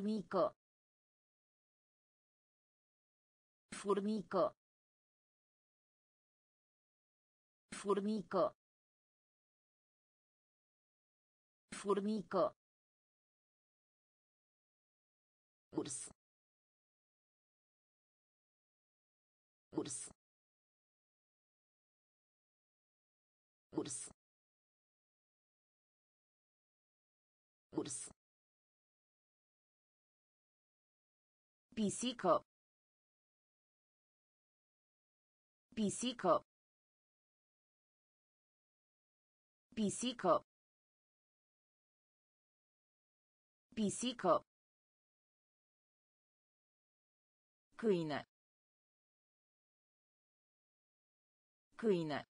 Furnică. Furnică. Furnică. Furnică. Urs. Urs. Urs. Urs. Pisică. Pisică. Pisică. Pisică. Câine. Câine.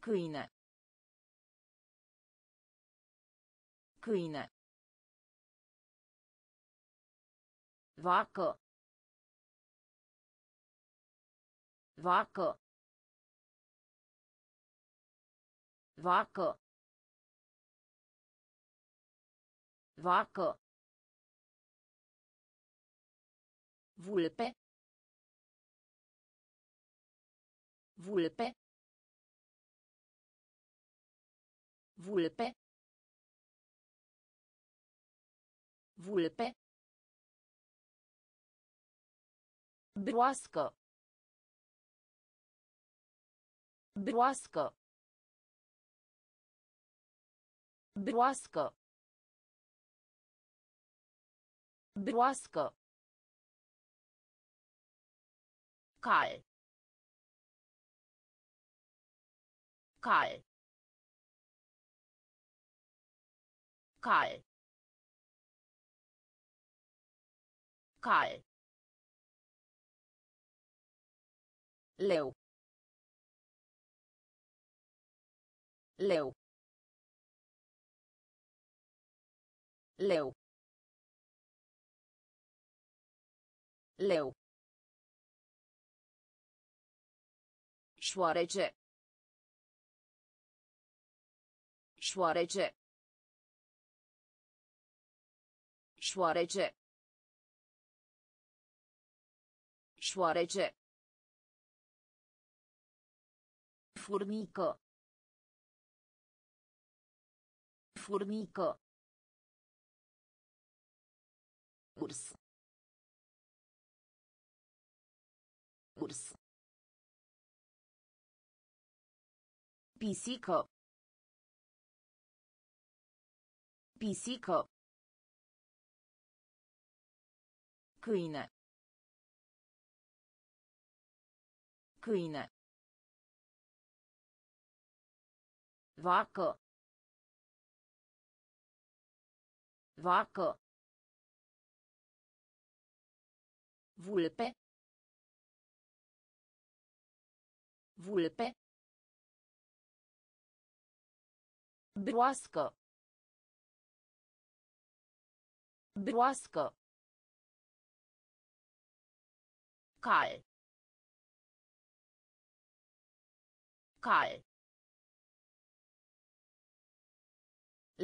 Câine. Câine. Vacă. Vacă. Vacă. Vacă. Vulpe. Vulpe. Vulpe. Vulpe. Broască. Broască. Broască. Broască. Cal. Cal. Cal. Cal. Leu. Leu. Leu. Leu. Șoarece. Șoarece. Șoarece. Șoarece. Furnică. Furnică. Urs. Urs. Pisică. Pisică. Câine. Câine. Vacă. Vacă. Vulpe. Vulpe. Broască. Broască. Cal. Cal.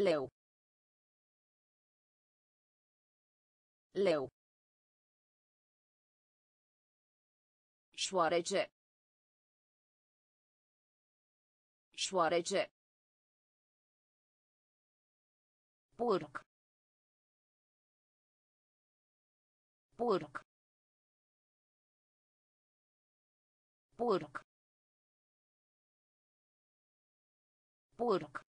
Leu. Leu. Șoarece. Șoarece. Porc. Porc. Porc. Porc.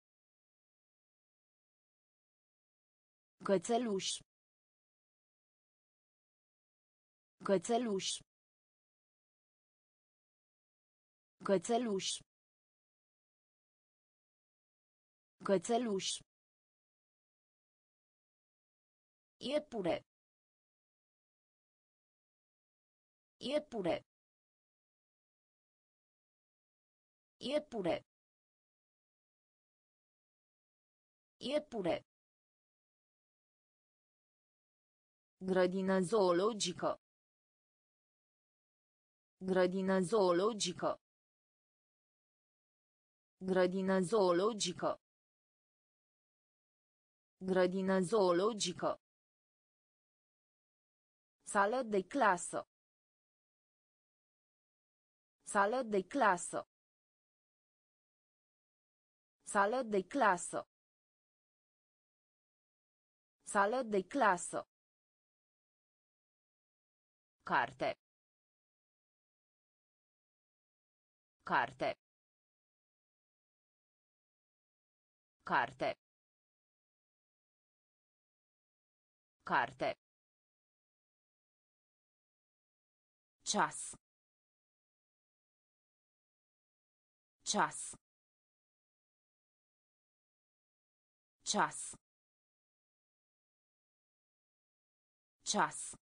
Cățeluș. Cățeluș. Cățeluș. Cățeluș. Iepure. Iepure. Iepure. Iepure. Grădină zoologică. Grădină zoologică. Grădină zoologică. Grădină zoologică. Sală de clasă. Sală de clasă. Sală de clasă. Sală de clasă. Carte. Carte. Carte. Carte. Ceas. Ceas. Ceas. Ceas.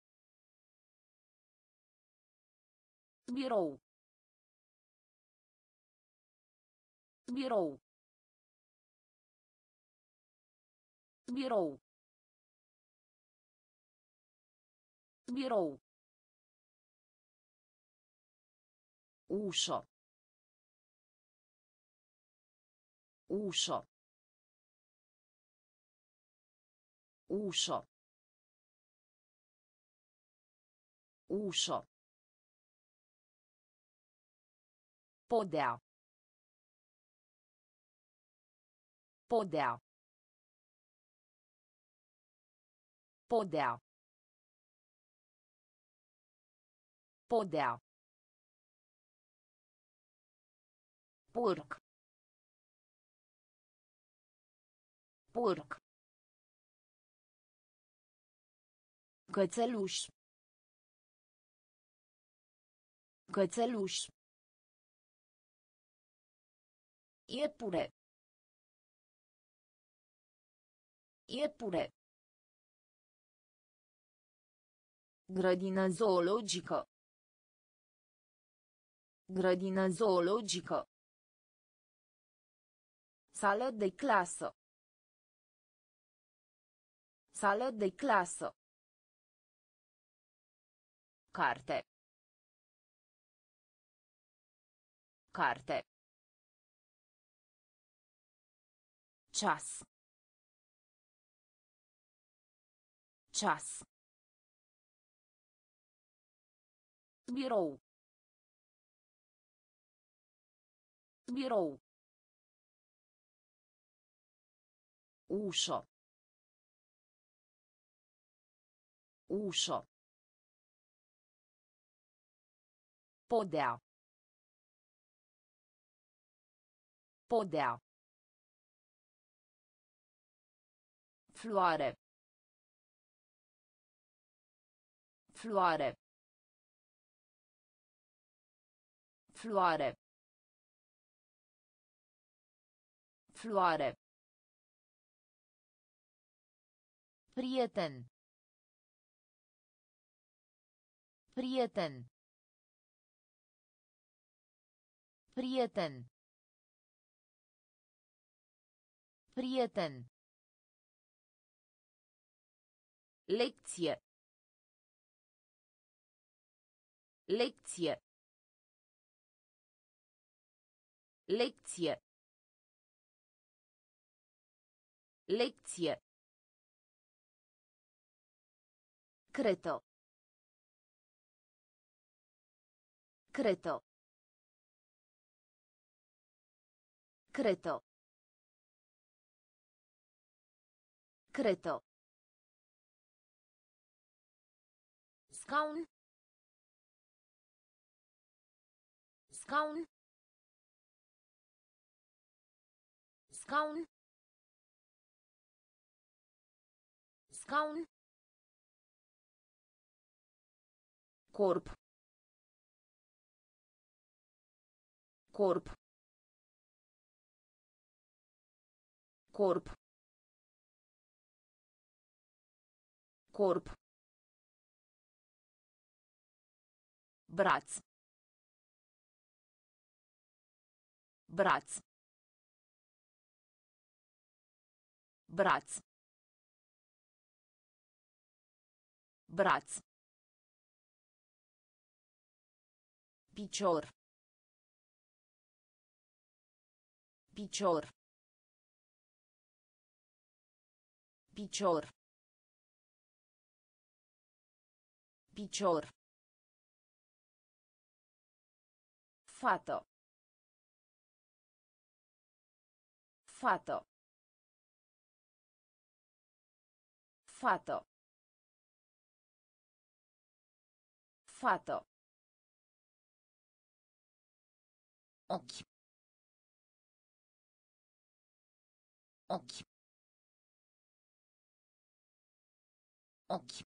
Birou. Birou. Birou. Birou. Ușă. Ușă. Ușă. Ușă. Podea. Podea. Podea. Podea. Porc. Porc. Cățeluș. Cățeluș. Iepure. Iepure. Grădină zoologică. Grădină zoologică. Sală de clasă. Sală de clasă. Carte. Carte. Ceas. Ceas. Birou. Birou. Ușă. Ușă. Podea. Podea. Floare. Floare. Floare. Floare. Prieten. Prieten. Prieten. Prieten. Lecție. Lecție. Lecție. Lecție. Creto. Creto. Creto. Creto. Scaun. Scaun. Scaun. Scaun. Corp. Corp. Corp. Corp. Braț. Braț. Braț. Braț. Picior. Picior. Picior. Picior. Fato. Fato. Fato. Fato. occhi occhi occhi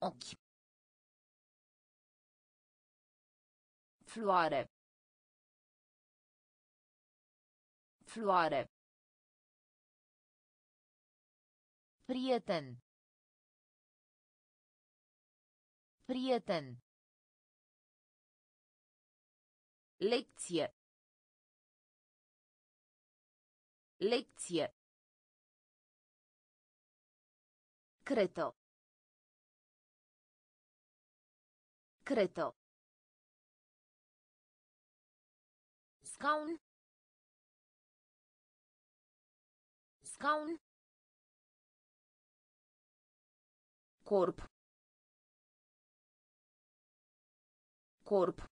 occhi Floare. Floare. Prieten. Prieten. Lecție. Lecție. Creto. Creto. Scaun. Scaun. Corp. Corp.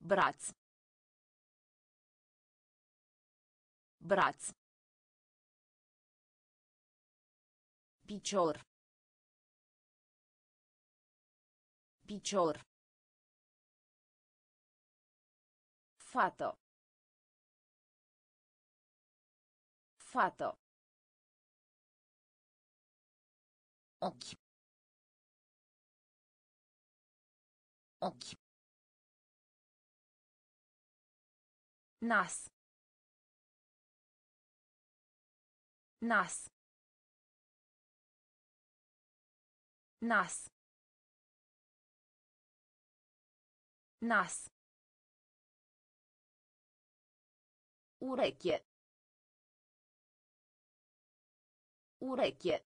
Braț. Braț. Picior. Picior. Fato. Fato. Occhi. Occhi. Nas. Nas. Nas. Nas. Ureche. Ureche.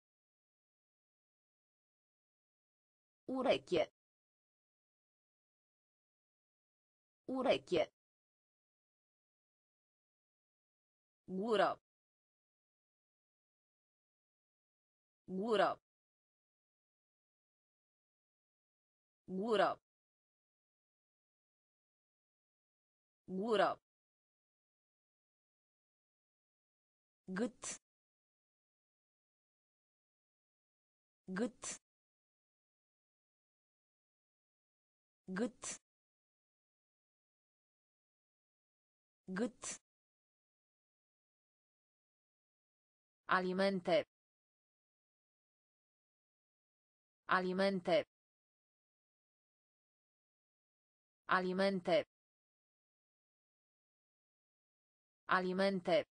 Ureche. Ureche. Gură. Gură. Gură. Gură. Gât. Gât. Gât. Gât. Alimente. Alimente. Alimente. Alimente.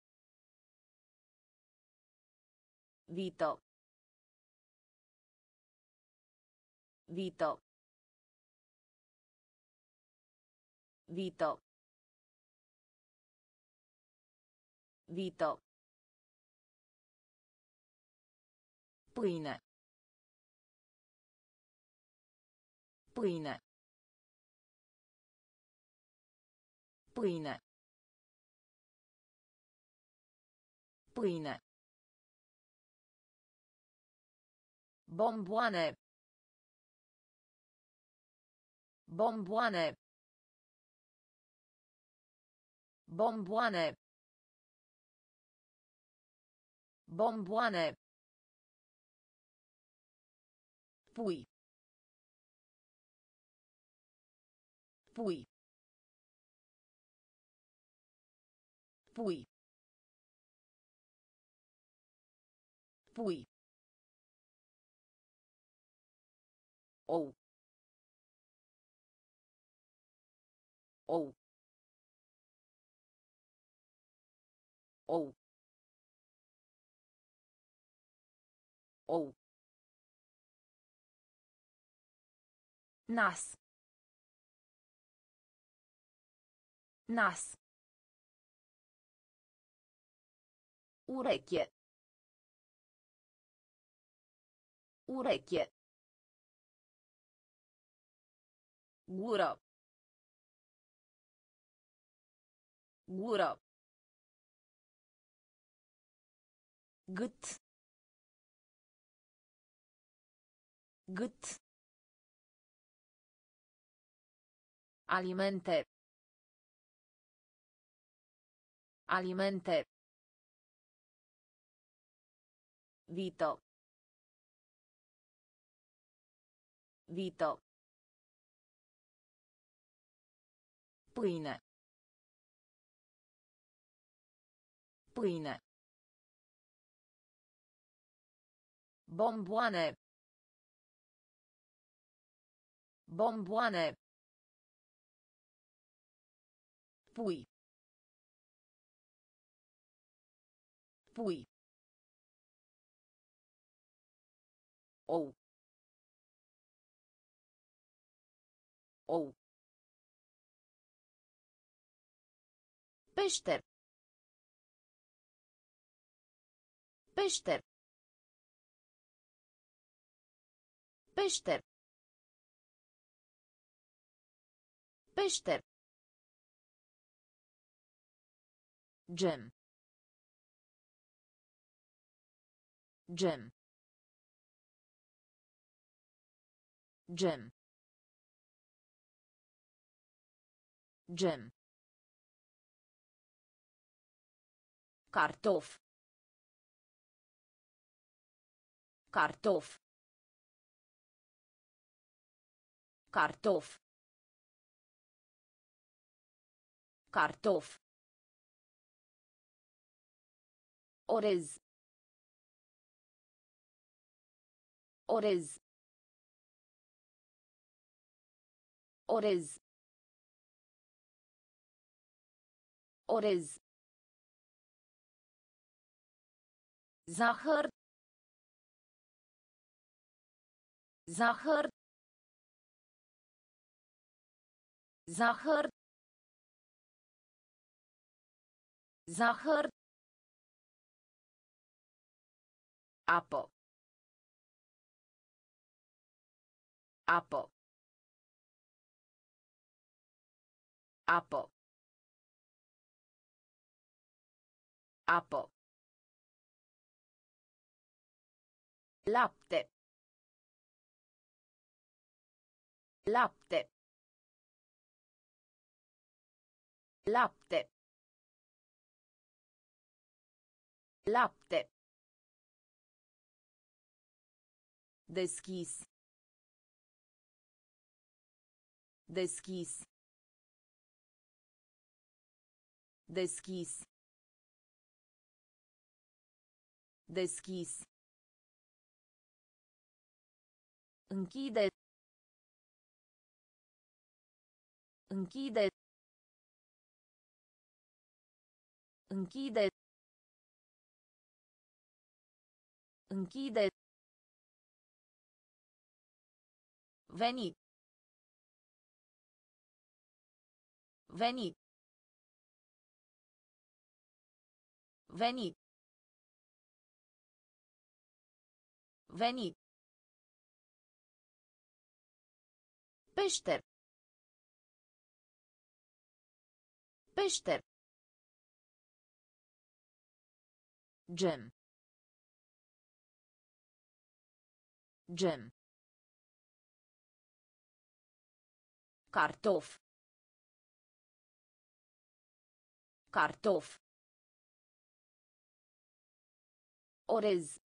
Vito. Vito. Vito. Vito. Pâine. Pâine. Pâine. Pâine. Bomboane. Bomboane. Bomboane. Bomboane. Pui. Pui. Pui. Pui. Ou. Ou. Ou. Ou. Nas. Nas. Ureche. Ureche. Gură. Gură. Gât. Gât. Alimente. Alimente. Vito. Vito. Pâine. Pâine. Bomboane. Bomboane. Pui. Pui. Ou. Ou. Peșter. Peșter. Peșter. Peșter. Gem. Gem. Gem. Gem. Cartof. Cartof. Cartof. Cartof. Orez. Orez. Orez. Orez. Zahăr. Zahăr. Zahăr. Zahăr. Apă. Apă. Apă. Apă. Lapte. Lapte. Lapte. Lapte. Deschis. Deschis. Deschis. Deschis. Închide. Închide. Închide. Închide. Veni. Veni. Veni. Veni. Peșter. Peșter. Gem. Gem. Cartof. Cartof. Orez.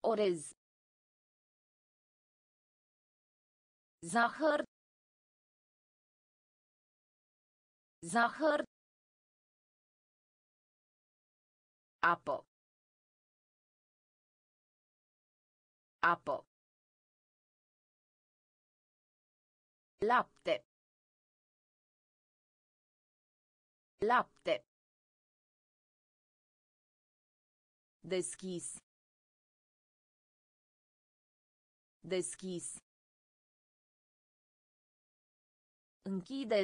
Orez. Zahăr. Zahăr. Apă. Apă. Lapte. Lapte. Deschis. Deschis. Închide.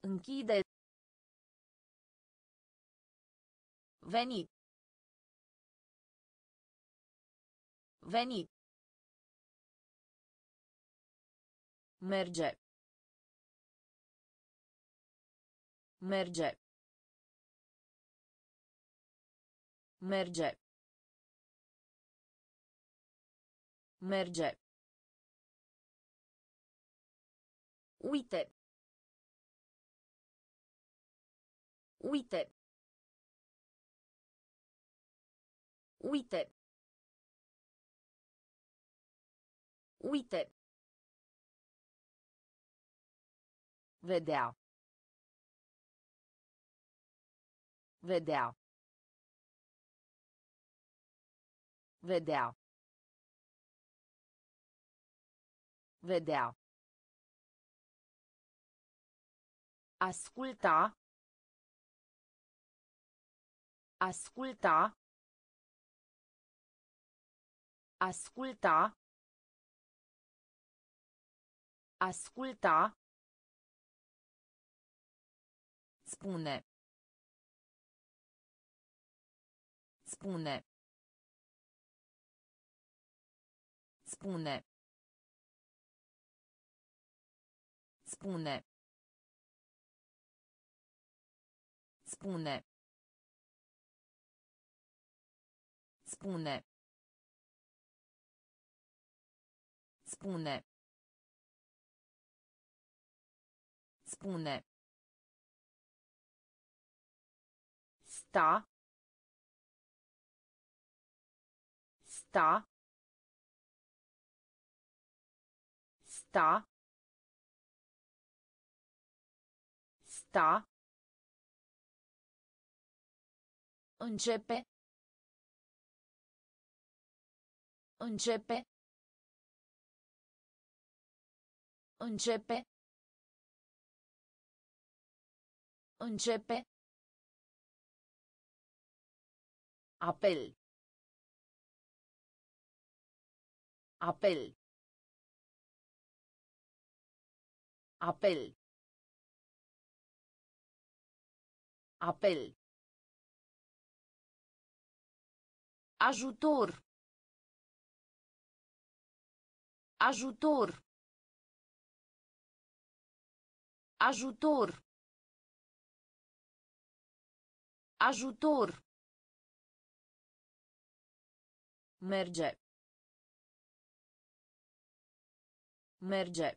Închide. Veni. Veni. Merge. Merge. Merge. Merge. Uite. Uite. Uite. Uite. Vedea. Vedea. Vedea. Vedea. Asculta. Asculta. Asculta. Asculta. Spune. Spune. Spune. Spune. Spune. Spune. Spune. Spune. Sta. Sta. Sta. Sta. Începe. Începe. Începe. Începe. Apel. Apel. Apel. Apel. Ajutor. Ajutor. Ajutor. Ajutor. Merge. Merge.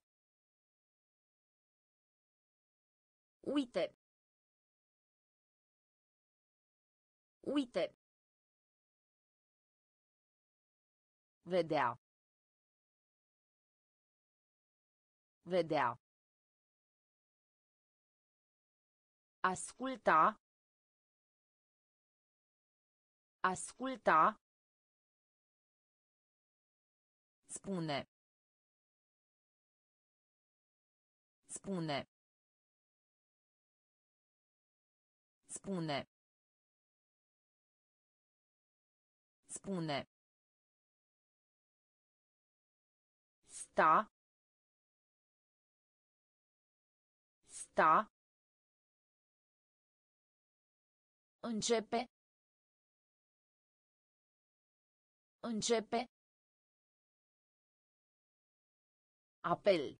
Uite. Uite. Vedea. Vedea. Asculta. Asculta. Spune. Spune. Spune. Spune. Sta. Sta. Începe. Începe. Apel.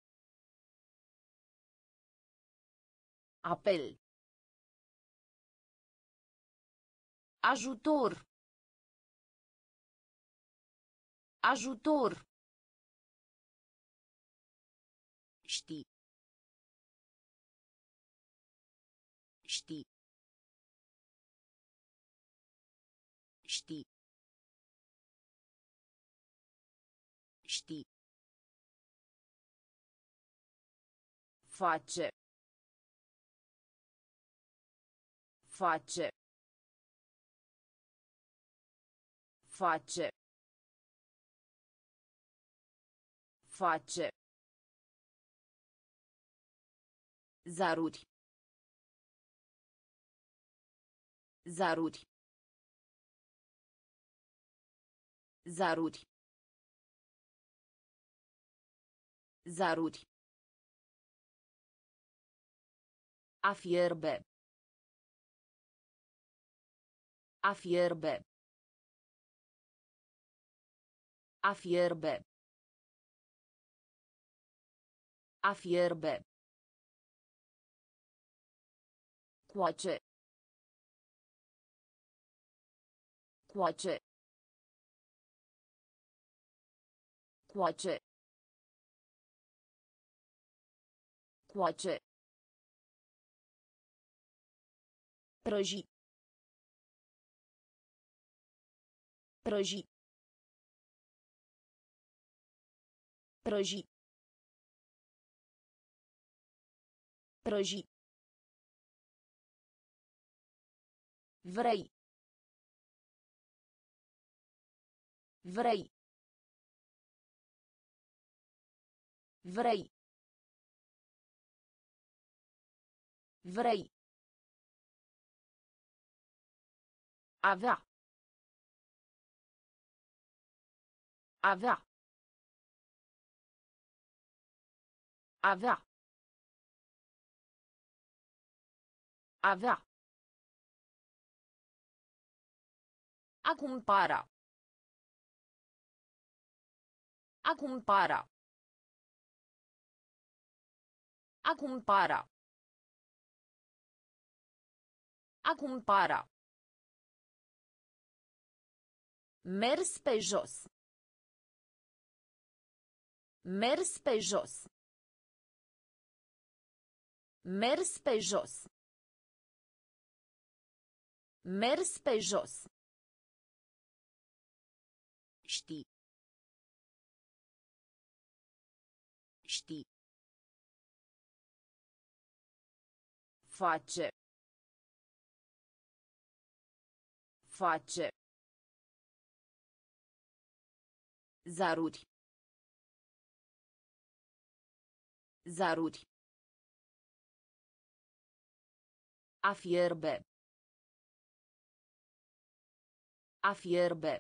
Apel. Ajutor. Ajutor. Face. Face. Face. Face. Zaruri. Zaruri. Zaruri. Zaruri. A fierbe. A fierbe. A fierbe. A fierbe. Coace. Coace. Coace. Coace. Prăji. Prăji. Prăji. Prăji. Vrei. Vrei. Vrei. Vrei. Avea. Avea. Avea. Avea. A cumpara. A cumpara. A cumpara. A cumpara. Mers pe jos. Mers pe jos. Mers pe jos. Mers pe jos. Știi. Știi. Face. Face. Zaruri. Zaruri. A fierbe. A fierbe.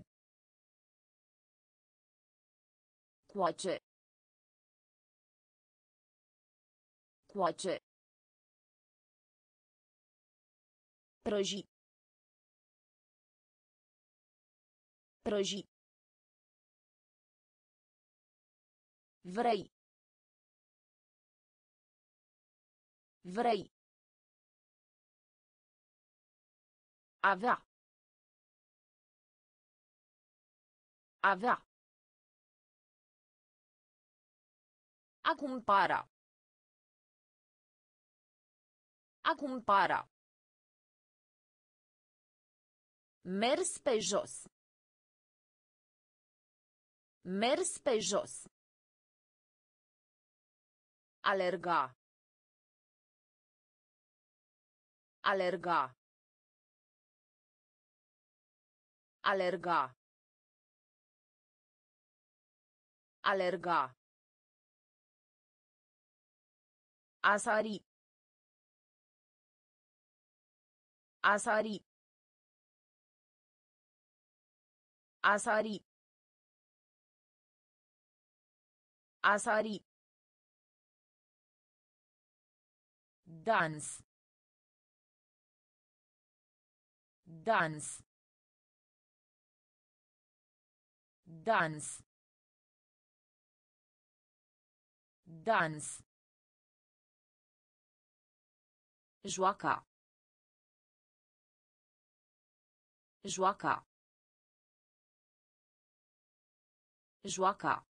Coace. Coace. Prăji. Prăji. Vrei. Vrei. Avea. Avea. A cumpara. A cumpara. Mers pe jos. Mers pe jos. Alerga. Alerga. Alerga. Alerga. Asari. Asari. Asari. Asari. Dans. Dans. Dans. Dans. Joaca. Joaca. Joaca.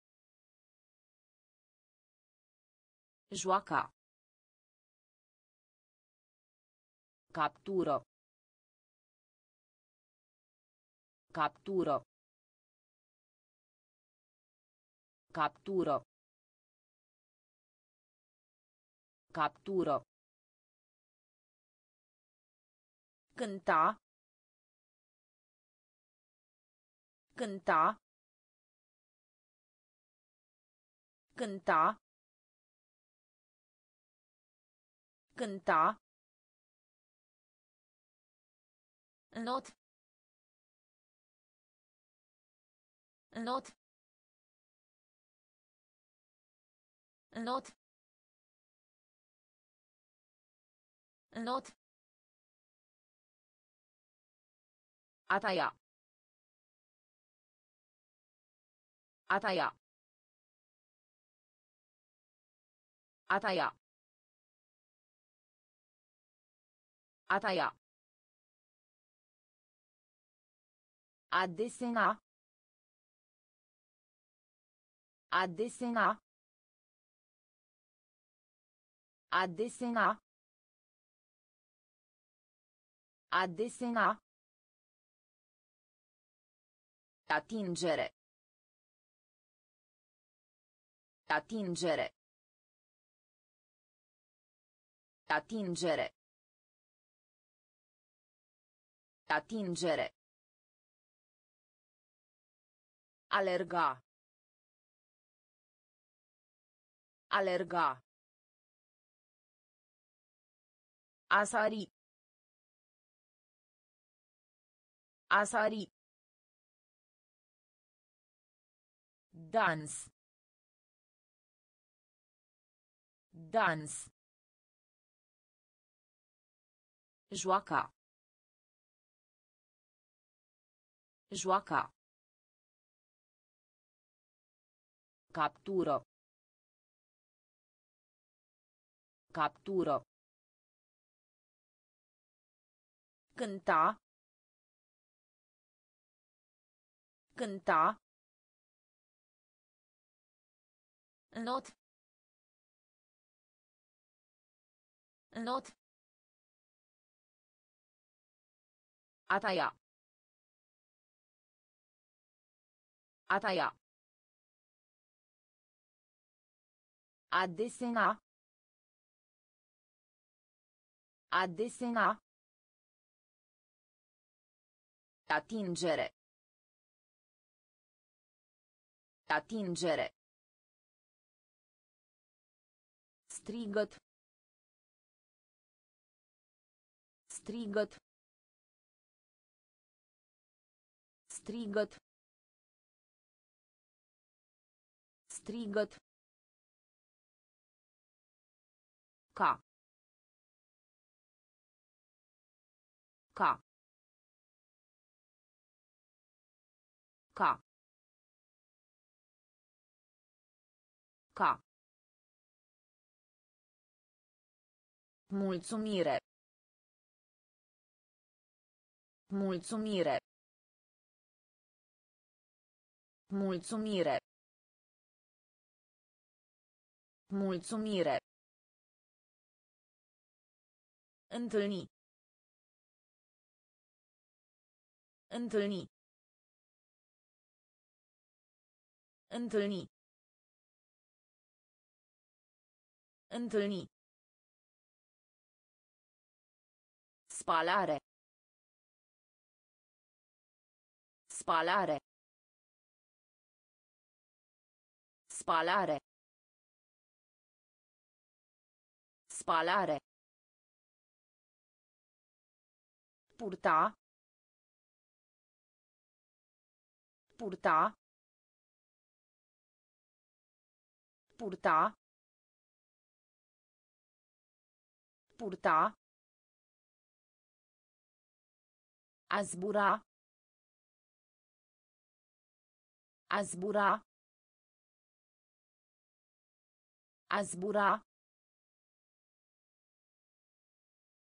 Joaca. Captură. Captură. Captură. Captură. Cânta. Cânta. Cânta. Cânta. Not. Not. Not. Not. A taia. A taia. A taia. A taia. A desena. A desena. A desena. A desena. Atingere. Atingere. Atingere. Atingere. Alerga. Alerga. Asari. Asari. Dans. Dans. Joaca. Joaca. Captură. Captură. Cânta. Cânta. Not. Not. A taia. A taia. A desena. A desena. Atingere. Atingere. Strigăt. Strigăt. Strigăt. Strigăt. Ca. Ca. Ca. Ca. Mulțumire. Mulțumire. Mulțumire. Mulțumire. Întâlni. Întâlni. Întâlni. Întâlni. Spalare. Spalare. Spalare. Spalare. Purta. Purta. Purta. Purta. A zbura.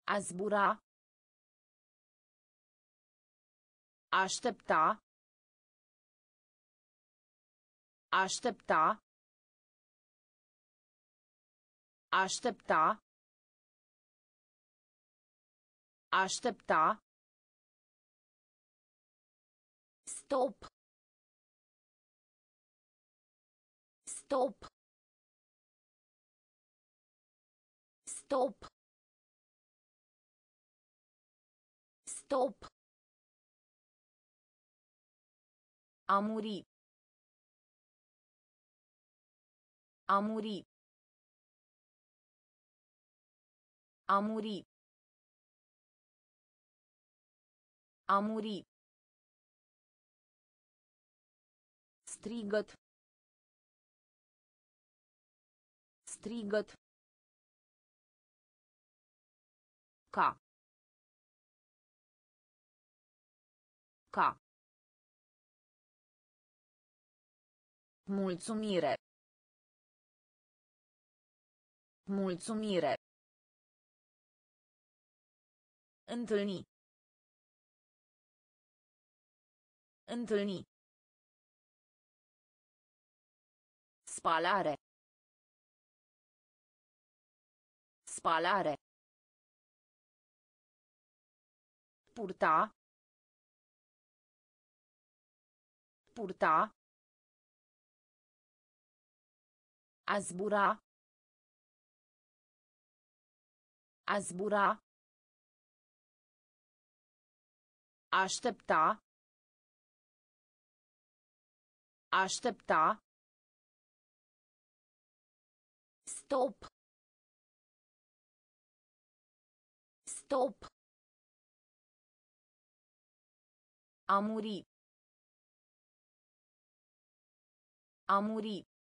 A zbura. Aștepta. Aștepta. Aștepta. Aștepta. Stop. Stop. Stop. Stop. A muri. A muri. A muri. A muri. Strigăt. Strigăt. Ca. Ca. Mulțumire. Mulțumire. Întâlni. Întâlni. Spalare. Spalare. Purta. Purta. A zbura. A zbura. Aștepta. Aștepta. Stop. Stop. A muri. A muri.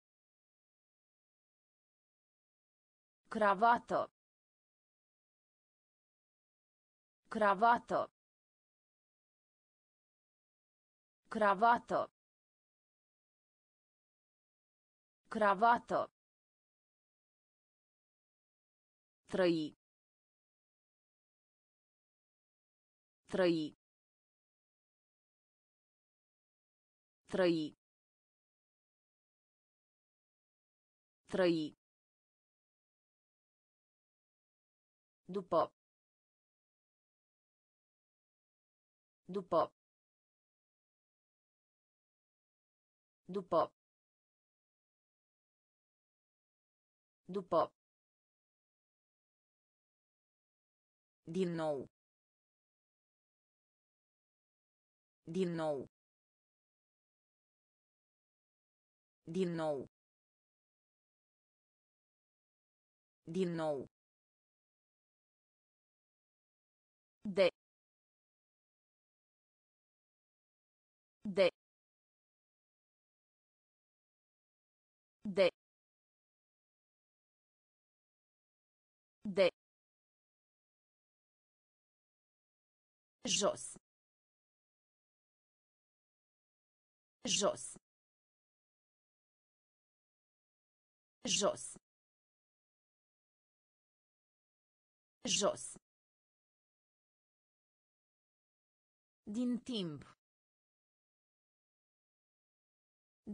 Cravată. Cravată. Cravată. Cravată. Trăi. Trăi. Trăi. Trăi. După. După. După. După. Din nou. Din nou. Din nou. Din nou. De. De. De. De. Jos. Jos. Jos. Jos. Din timp.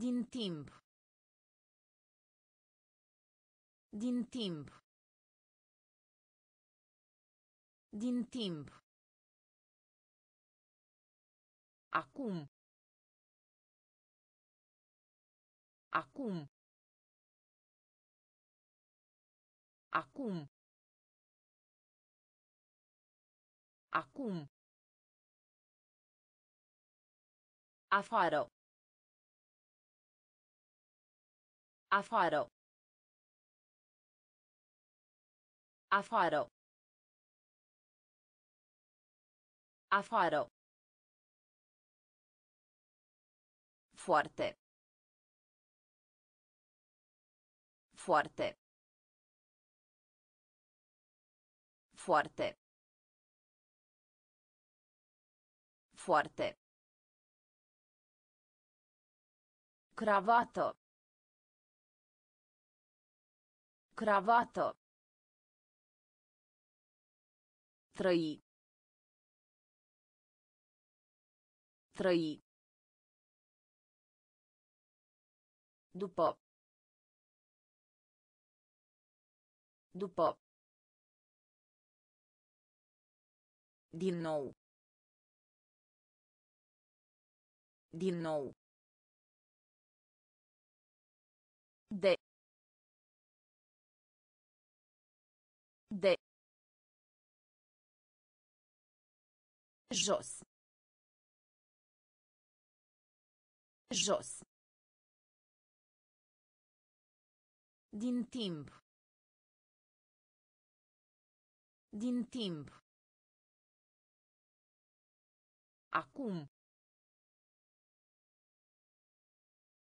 Din timp. Din timp. Din timp. Acum. Acum. Acum. Acum. Afară. Afară. Afară. Afară. Foarte. Foarte. Foarte. Foarte. Cravată. Cravată. Trăi. Trăi. După. După. Din nou. Din nou. De. De. Jos. Jos. Din timp. Din timp. Acum.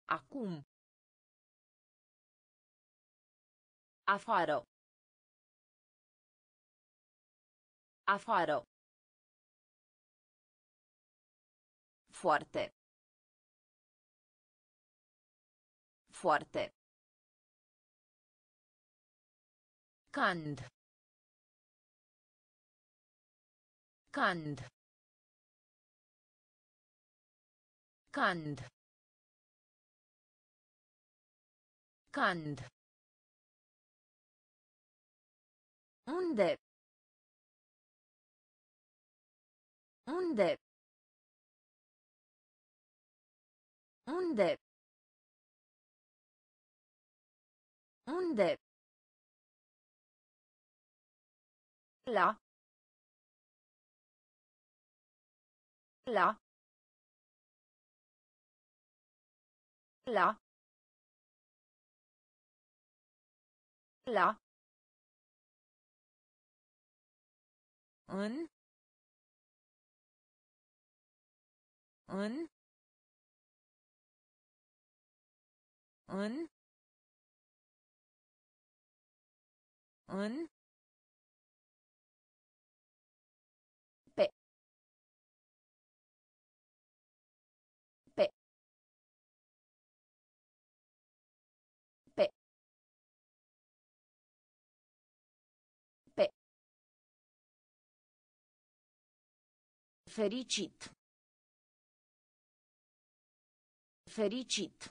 Acum. Afară. Afară. Foarte. Foarte. Cand. Cand. Cand. Cand. Unde? Unde? Unde? Unde? La. La. La. La. În. În. În. În. Fericit. Fericit.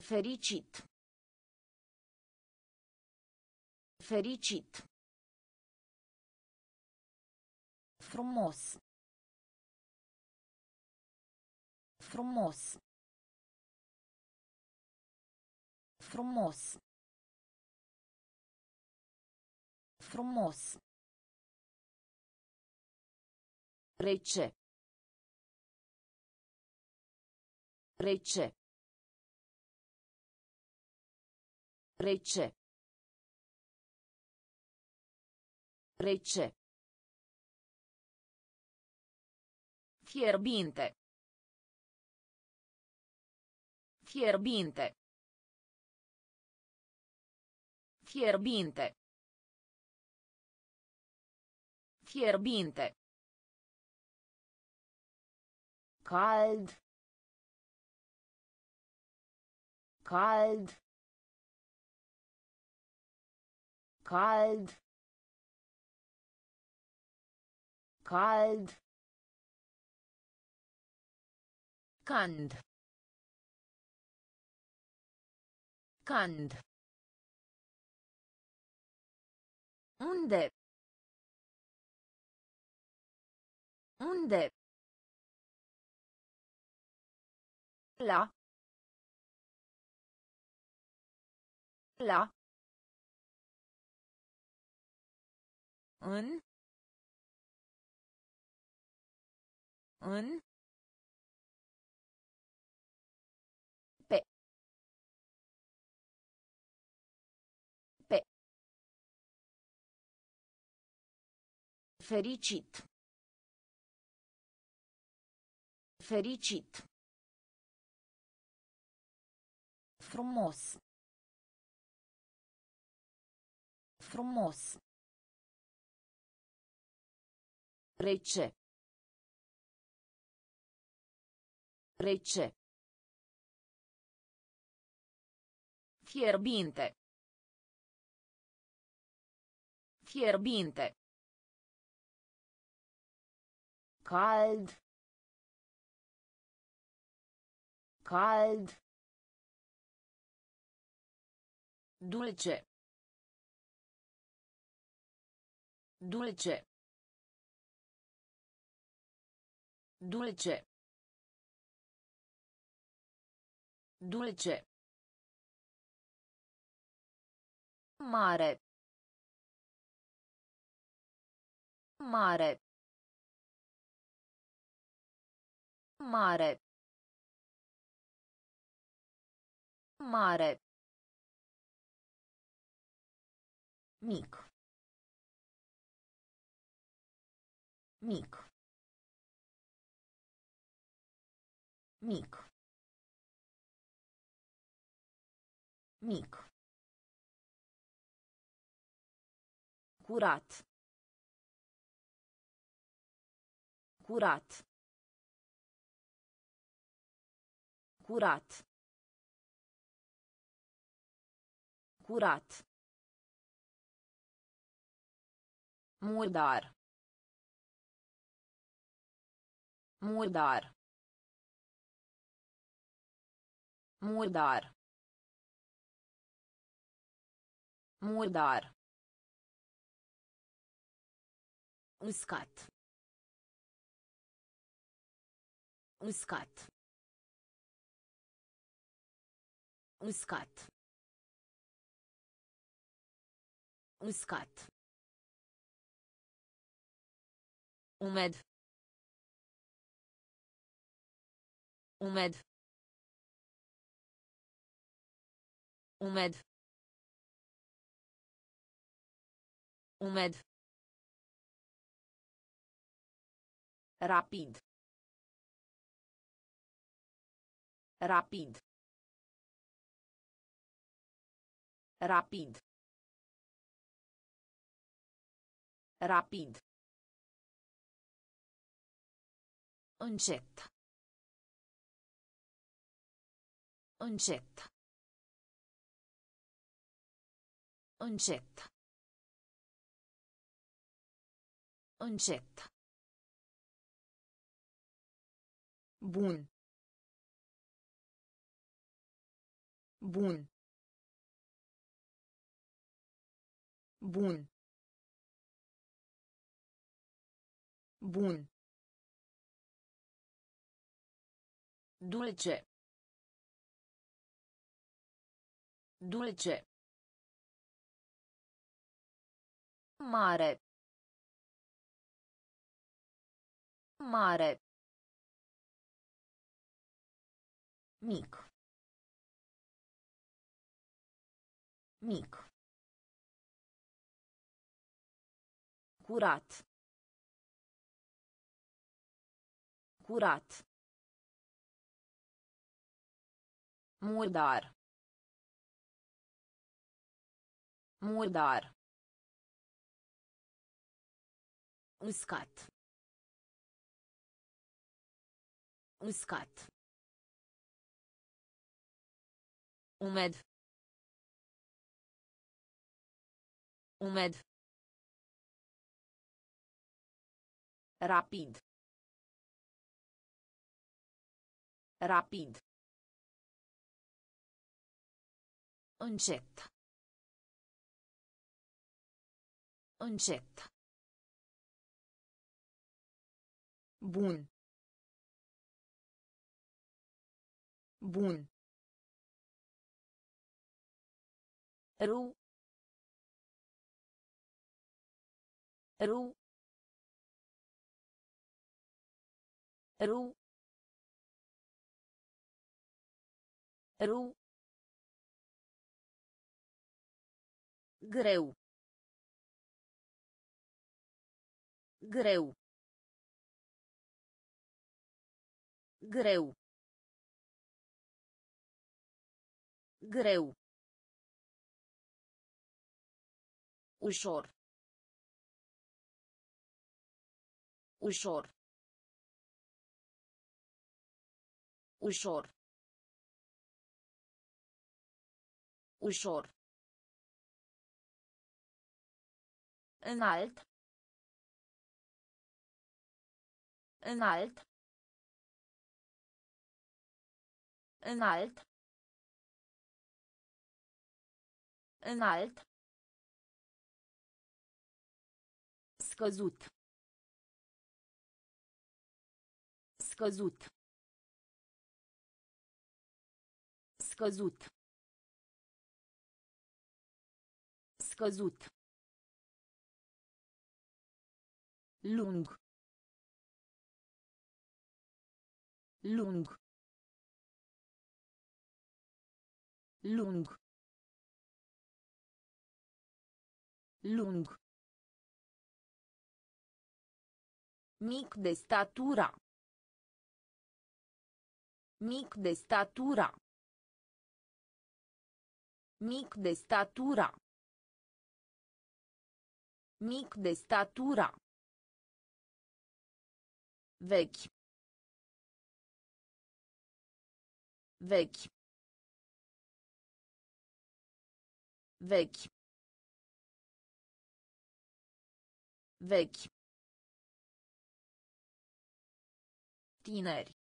Fericit. Fericit. Frumos. Frumos. Frumos. Frumos. Rece. Rece. Rece. Rece. Fierbinte. Fierbinte. Fierbinte. Fierbinte. Cald cald cald cald cand cand unde unde La. La. În. În. Pe. Pe. Fericit. Fericit. Frumos. Frumos. Rece. Rece. Fierbinte. Fierbinte. Cald. Cald. Dulce. Dulce. Dulce. Dulce. Mare. Mare. Mare. Mare. Mic. Mic. Mic. Mic. Curat. Curat. Curat. Curat. Murdar. Murdar. Murdar. Murdar. Uscat. Uscat. Uscat. Uscat. Umed. Umed. Umed. Umed. Rapid. Rapid. Rapid. Rapid. Încet. Încet. Încet. Încet. Bun. Bun. Bun. Bun. Dulce. Dulce. Mare. Mare. Mic. Mic. Curat. Curat. Murdar. Murdar. Uscat. Uscat. Umed. Umed. Rapid. Rapid. Încet. Încet. Bun. Bun. Ru. Ru. Ru. Ru. Greu. Greu. Greu. Greu. Ușor. Ușor. Ușor. Ușor. Înalt. Înalt. Înalt. Înalt. Scăzut. Scăzut. Scăzut. Scăzut. Lung. Lung. Lung. Lung. Mic de statura. Mic de statura. Mic de statura. Mic de statura. Vechi. Vechi. Vechi. Vechi. Tineri.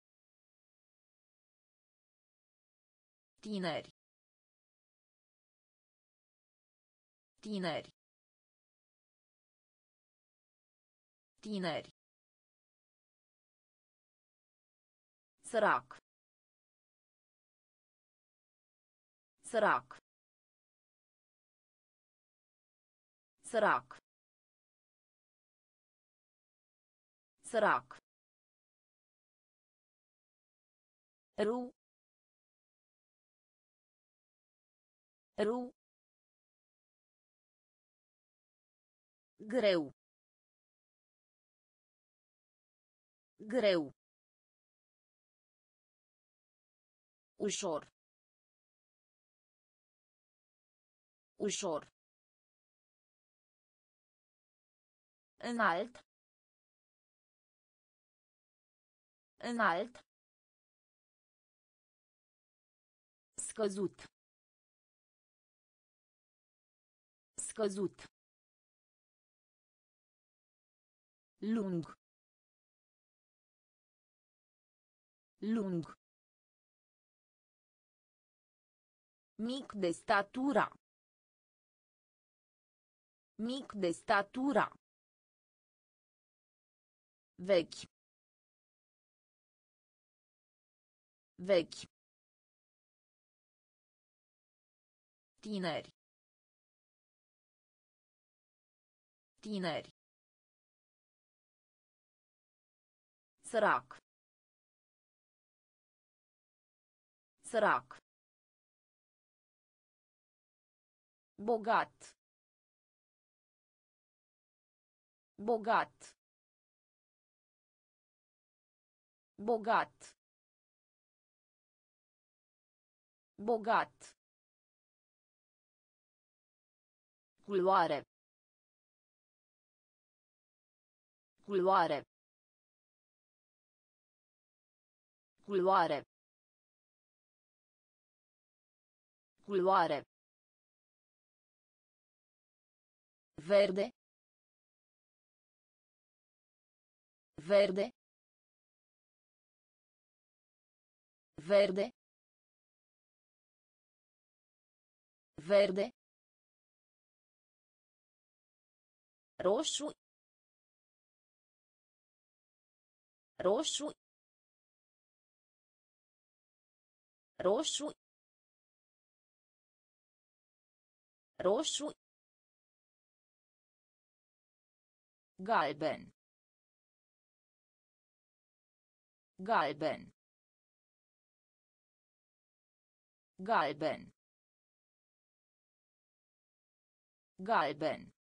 Tineri. Tineri. Tineri. Sărac. Sărac. Sărac. Sărac. Ru. Ru. Greu. Greu. Ușor. Ușor. Înalt. Înalt. Scăzut. Scăzut. Lung. Lung. Mic de statura. Mic de statura. Vechi. Vechi. Tineri. Tineri. Sărac. Sărac. Bogat. Bogat. Bogat. Bogat. Culoare. Culoare. Culoare. Culoare. Verde. Verde. Verde. Verde. Roșu. Roșu. Roșu. Roșu. Galben. Galben. Galben. Galben.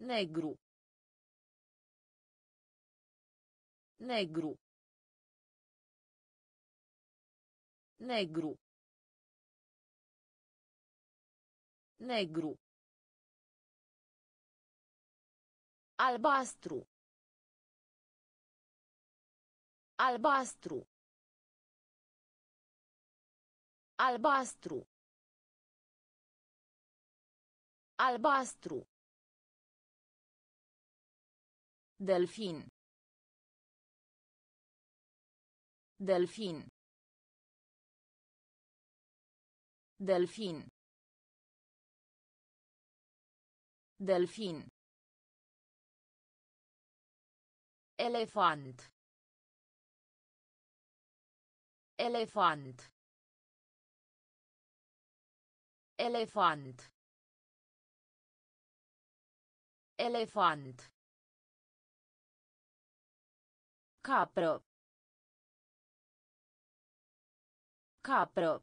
Negru. Negru. Negru. Negru. Albastru. Albastru. Albastru. Albastru. Delfin. Delfin. Delfin. Delfin. Elefant. Elefant. Elefant. Elefant. Capro. Capro.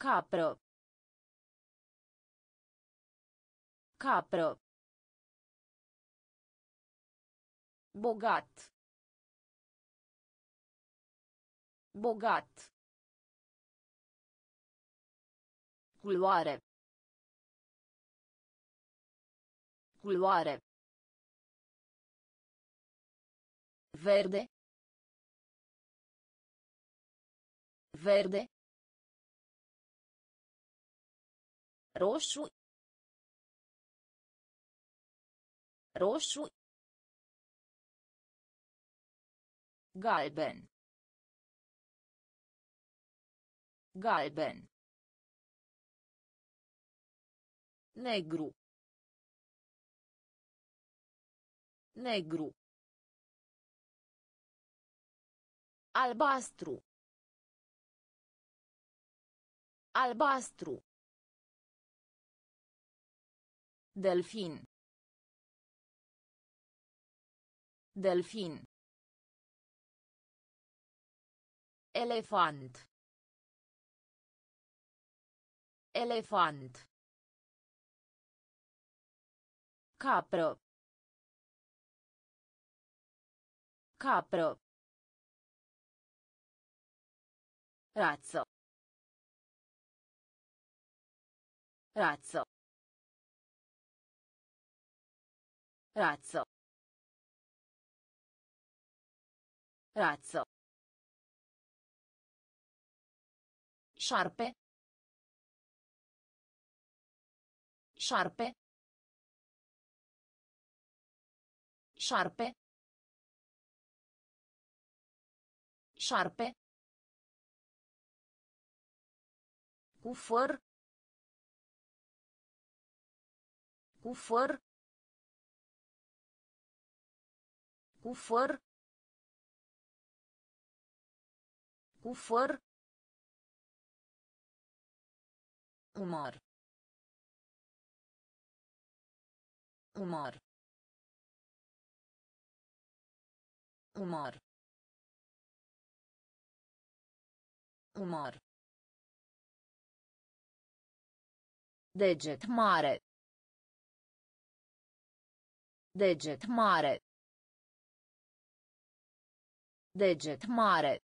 Capro. Capro. Bogat. Bogat. Culoare. Culoare. Verde. Verde. Roșu. Roșu. Galben. Galben. Negru. Negru. Albastru. Albastru. Delfin. Delfin. Elefant. Elefant. Capră. Capră. Razzo. Razzo. Razzo. Razzo. Șarpe. Șarpe. Șarpe. Șarpe. Cu făr. Cu făr. Cu făr. Cu făr. Umar. Umar. Umar. Umar. Deget mare. Deget mare. Deget mare.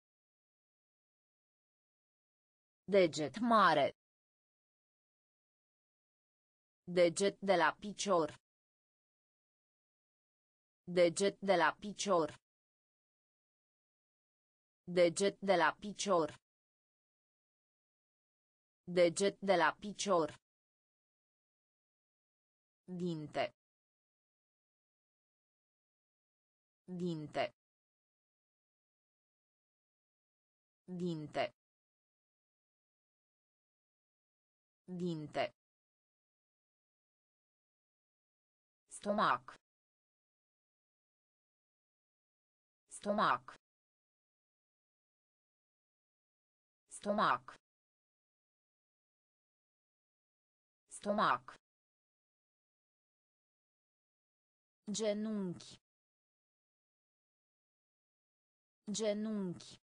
Deget mare. Deget de la picior. Deget de la picior. Deget de la picior. Deget de la picior. Dinte. Dinte. Dinte. Dinte. Stomac. Stomac. Stomac. Stomac. Genunchi. Genunchi.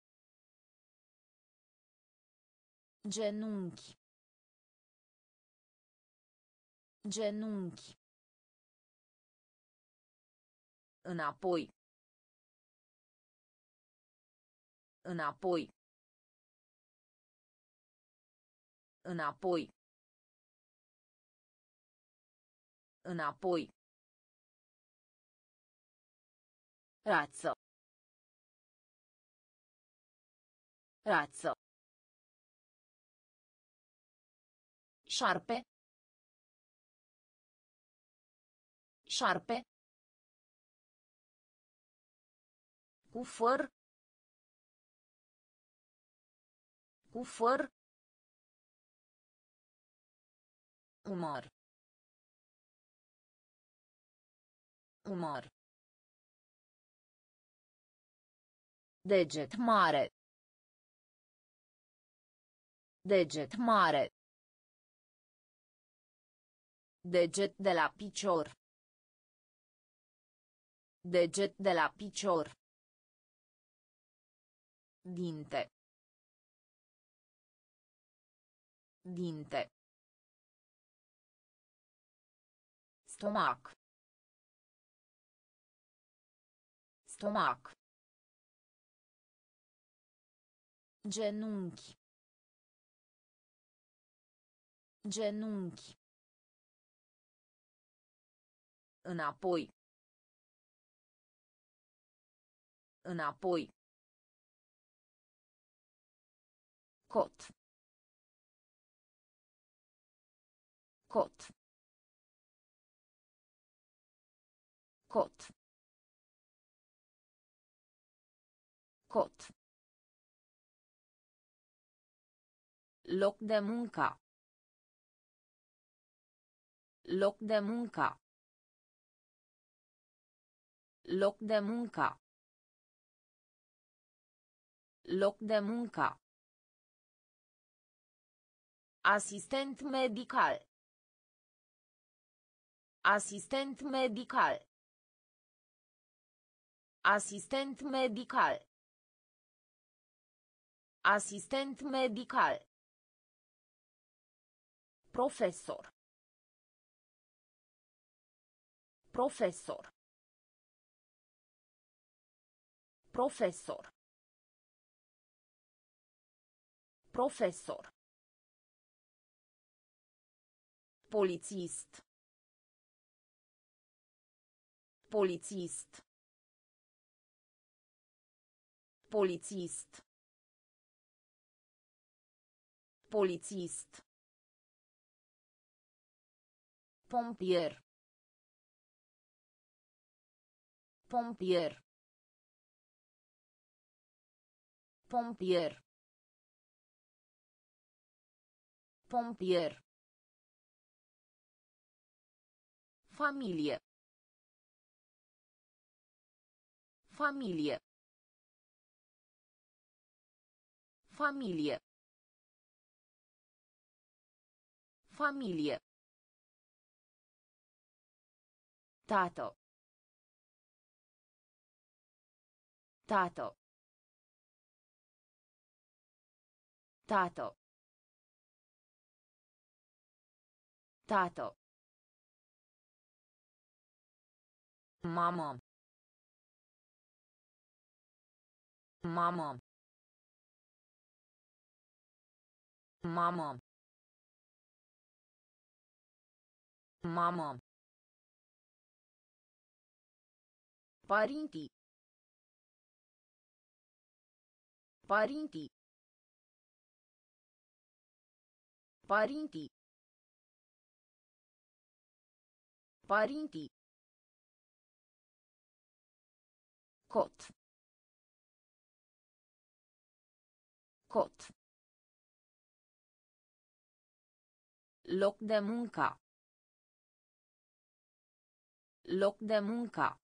Genunchi. Genunchi. Înapoi. Înapoi. Înapoi. Înapoi. Razzo. Razzo. Șarpe. Șarpe. Cu făr. Cu făr. Umar. Umar. Deget mare. Deget mare. Deget de la picior. Deget de la picior. Dinte. Dinte. Stomac. Stomac. Genunchi. Genunchi. Înapoi. Înapoi. Cot. Cot. Cot. Cot. Loc de muncă. Loc de muncă. Loc de muncă. Loc de muncă. Asistent medical. Asistent medical. Asistent medical. Asistent medical. Profesor. Profesor. Profesor. Profesor. Polițist. Polițist. Polițist. Polițist. Pompier. Pompier. Pompier. Pompier. Familie. Familie. Familie. Familie. Tato. Tato. Tato. Tato. Mamă. Mamă. Mamă. Mamă. Părinții. Părinții. Părinții. Părinții. Cot. Cot. Loc de muncă. Loc de muncă.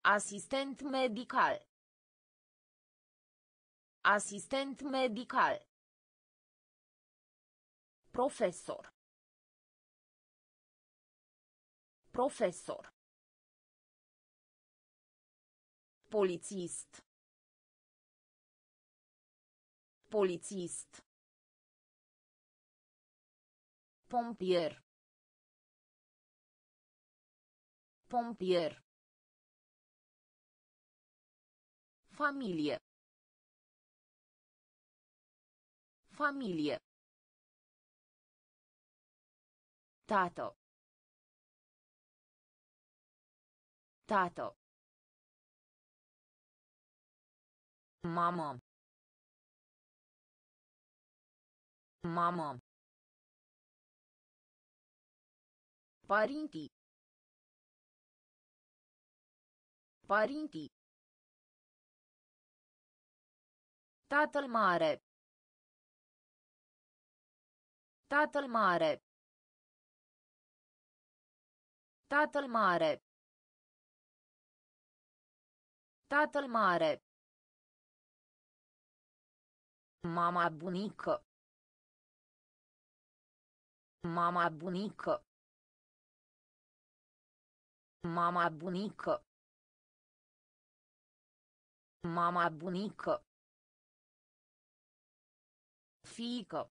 Asistent medical. Asistent medical. Profesor. Profesor. Polițist. Polițist. Pompier. Pompier. Familie. Familie. Tato. Tato. Mamă. Mamă. Părinții. Părinții. Tatăl mare. Tatăl mare. Tatăl mare. Tatăl mare. Mama bunică. Mama bunică. Mama bunică. Mama bunică. Fică.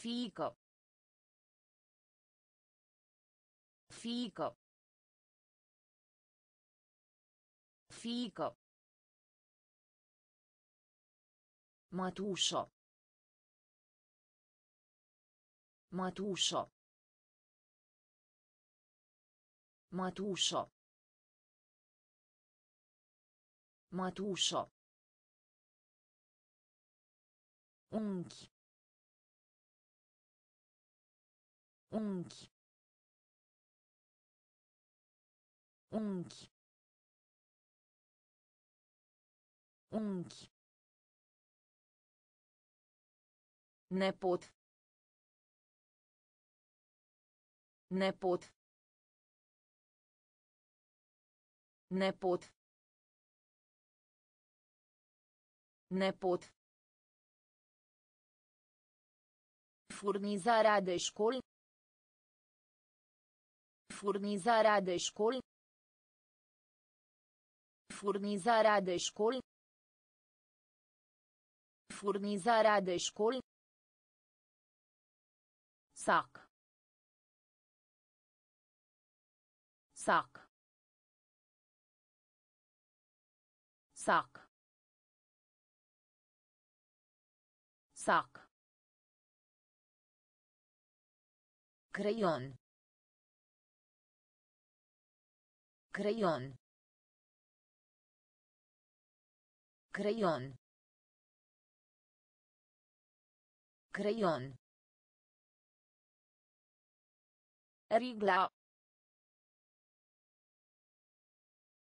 Fică. Fică. Fică. Mătușă. Mătușă. Mătușă. Mătușo. Unchi. Unchi. Unchi. Unchi. Nepot. Nepot. Nepot. Nepot. Furnizarea de școli. Furnizarea de școli. Furnizarea de școli. Furnizarea de școli. Sac. Sac. Sac. Sac. Creion. Creion. Creion. Creion. Rigla.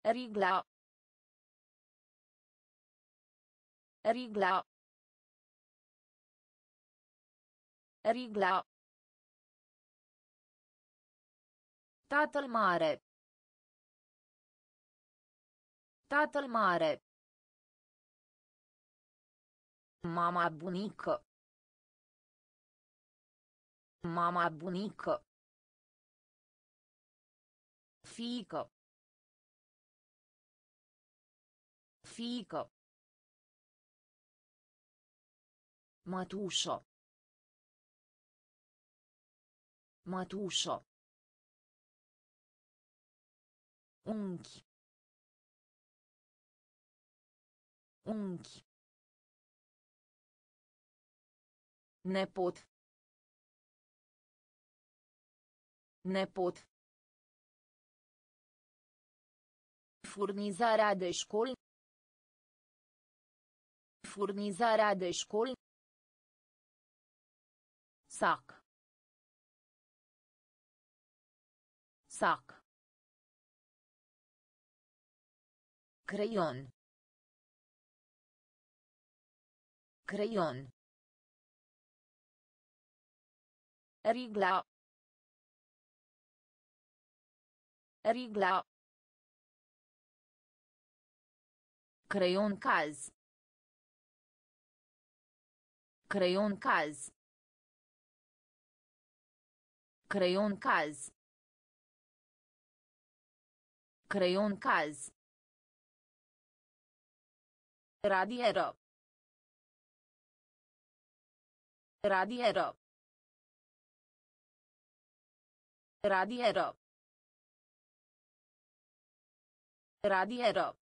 Rigla. Rigla. Rigla. Tatăl mare. Tatăl mare. Mama bunică. Mama bunică. Fică. Fică. Mătușă. Mătușă. Unchi. Unchi. Nepot. Nepot. Furnizarea de școli. Furnizarea de școli. Sac. Sac. Creion. Creion. Rigla. Rigla. Creion caz. Creion caz. Creion caz. Creion caz. Radieră. Radieră. Radieră. Radieră.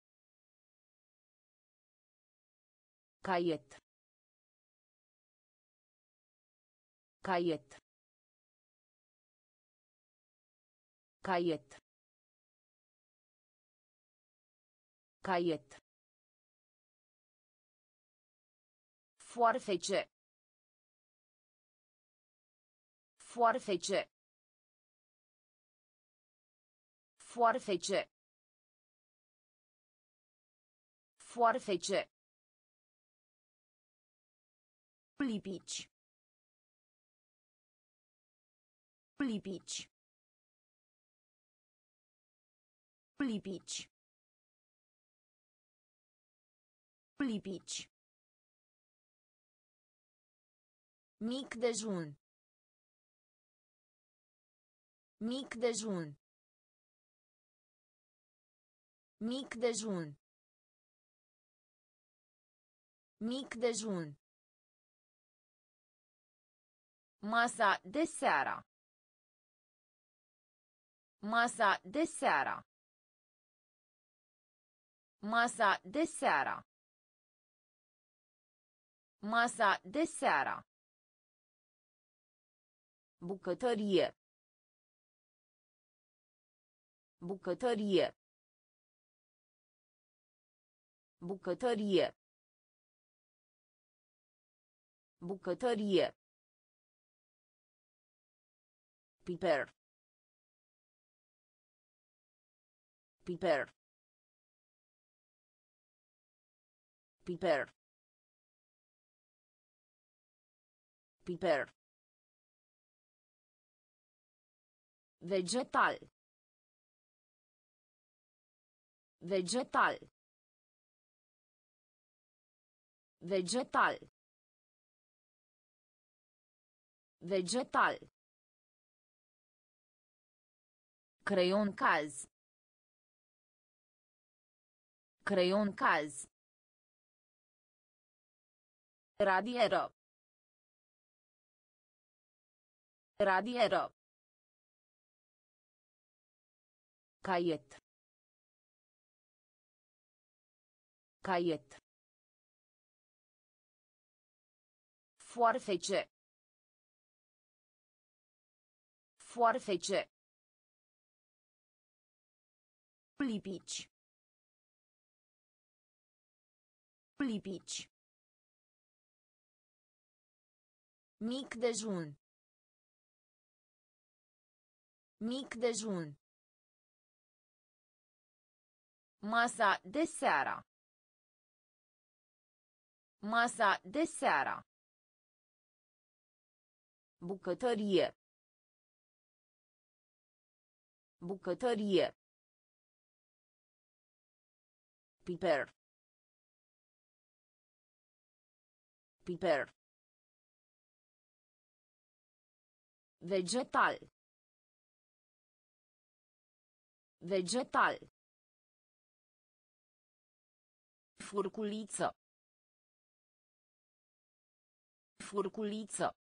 Caiet. Caiet. Caiet. Caiet. Foarfece. Foarfece. Foarfece. Foarfece. Lipici. Lipici. Lipici. Lipici. Mic dejun. Mic dejun. Mic dejun. Mic dejun. Masa de seara. Masa de seara. Masa de seara. Masa de seara. Bucătărie. Bucătărie. Bucătărie. Bucătărie. Piper. Piper. Piper. Piper. Vegetal. Vegetal. Vegetal. Vegetal. Creion caz. Creion caz. Radieră. Radieră. Caiet. Caiet. Foarfece. Foarfece. Lipici. Lipici. Mic dejun. Mic dejun. Masa de seara. Masa de seara. Bucătărie. Bucătărie. Piper. Piper. Vegetal. Vegetal. Furculiță. Furculiță.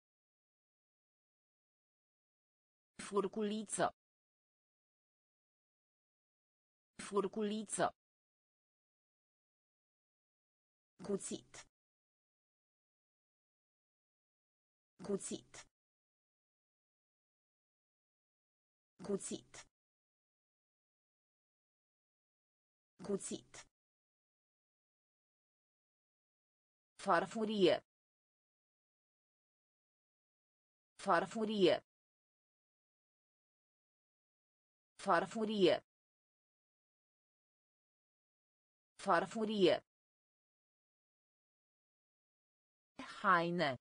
Furculiță. Furculiță. Cuțit. Cuțit. Cuțit. Cuțit. Farfurie. Farfurie. Farfurie. Farfurie. Haine.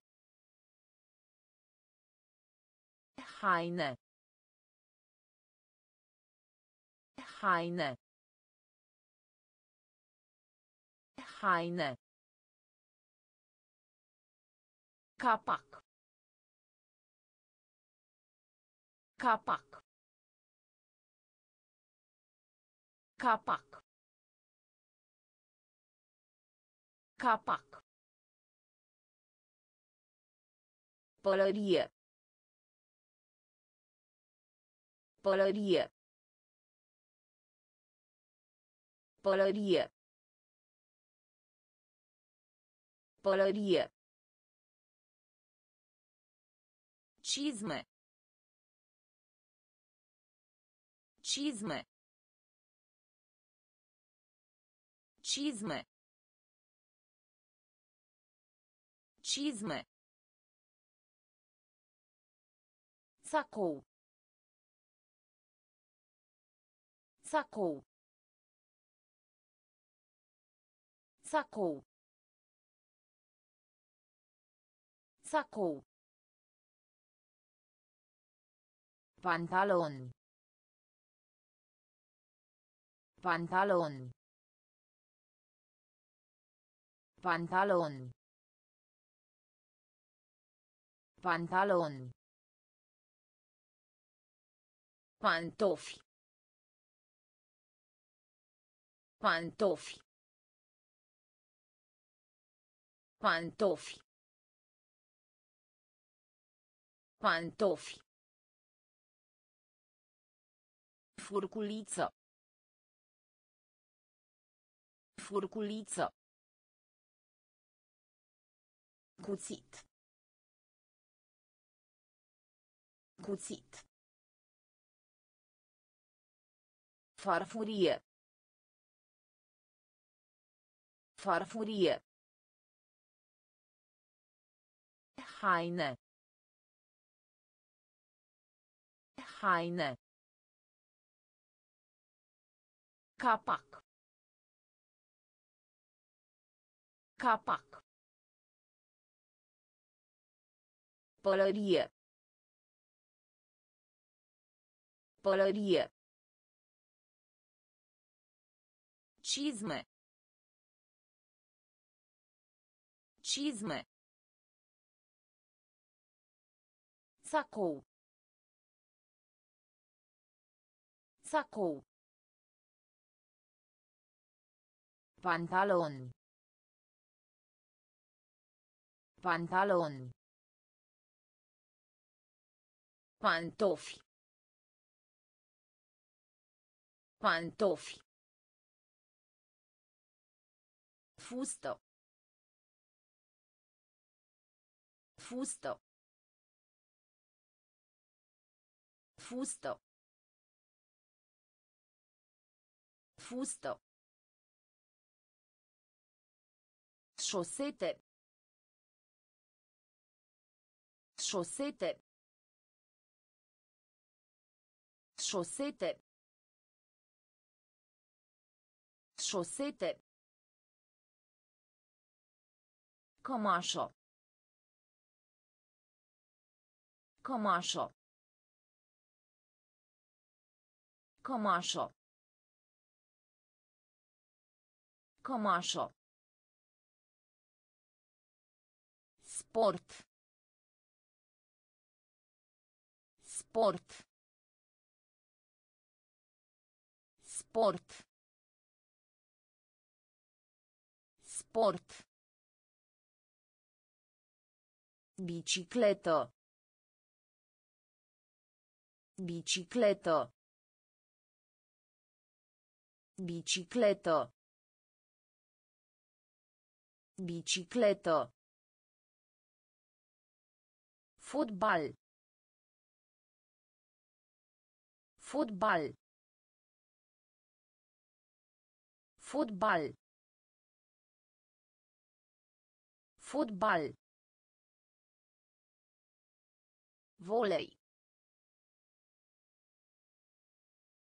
Haine. Haine. Haine. Capac. Capac. Capac. Capac. Pălărie. Pălărie. Pălărie. Pălărie. Cizme. Cizme. Cizme. Cizme. Sacou. Sacou. Sacou. Sacou. Pantaloni. Pantaloni. Pantaloni. Pantaloni. Pantofi. Pantofi. Pantofi. Pantofi. Furculiță. Furculiță. Cuțit. Cuțit. Farfurie. Farfurie. Haine. Haine. Capac. Capac. Pălărie. Pălărie. Cizme. Cizme. Sacou. Sacou. Pantaloni. Pantaloni. Pantofi. Pantofi. Fustă. Fustă. Fustă. Fustă. Șosete. Șosete. Șosete. Șosete. Cămașă. Cămașă. Cămașă. Cămașă. Sport. Sport. Sport. Sport. Bicicletă. Bicicletă. Bicicletă. Bicicletă. Fotbal. Fotbal. Fotbal. Fotbal. Volei.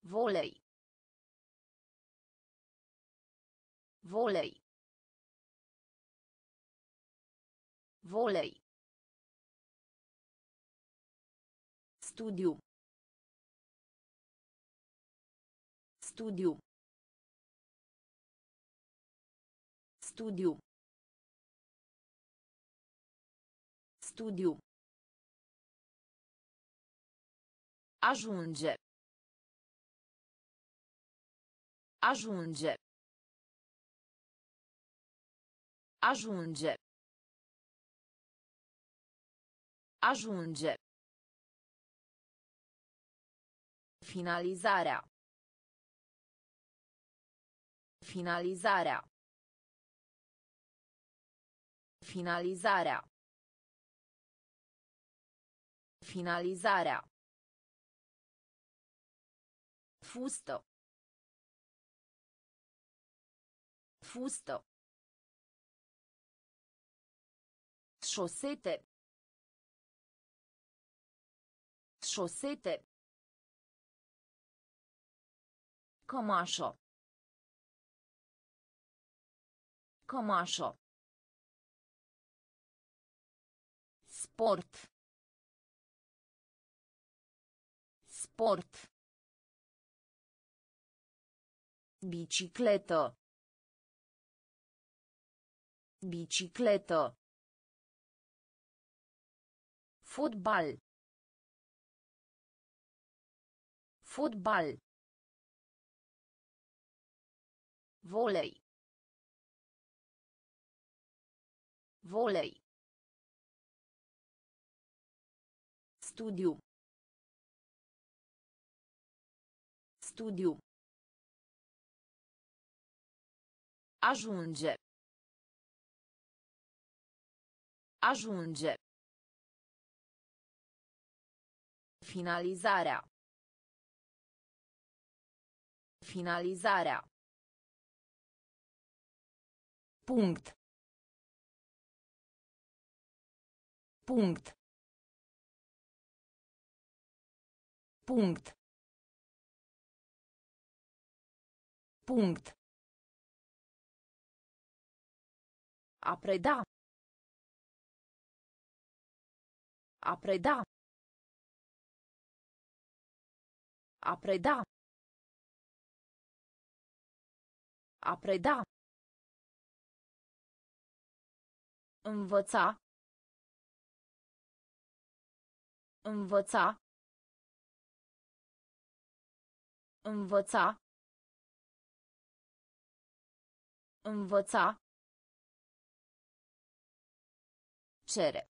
Volei. Volei. Volei. Studiu. Studiu. Studiu. Studiu. Ajunge. Ajunge. Ajunge. Ajunge. Finalizarea. Finalizarea. Finalizarea. Finalizarea. Fustă. Fustă. Șosete. Șosete. Cămașă. Cămașă. Sport. Sport. Bicicletă. Bicicletă. Fotbal. Fotbal. Volei. Volei. Studiu. Studiu. Ajunge. Ajunge. Finalizarea. Finalizarea. Punct. Punct. Punct. Punct. A preda. A preda. A preda. A preda. Învăța. Învăța. Învăța. Învăța. Cere.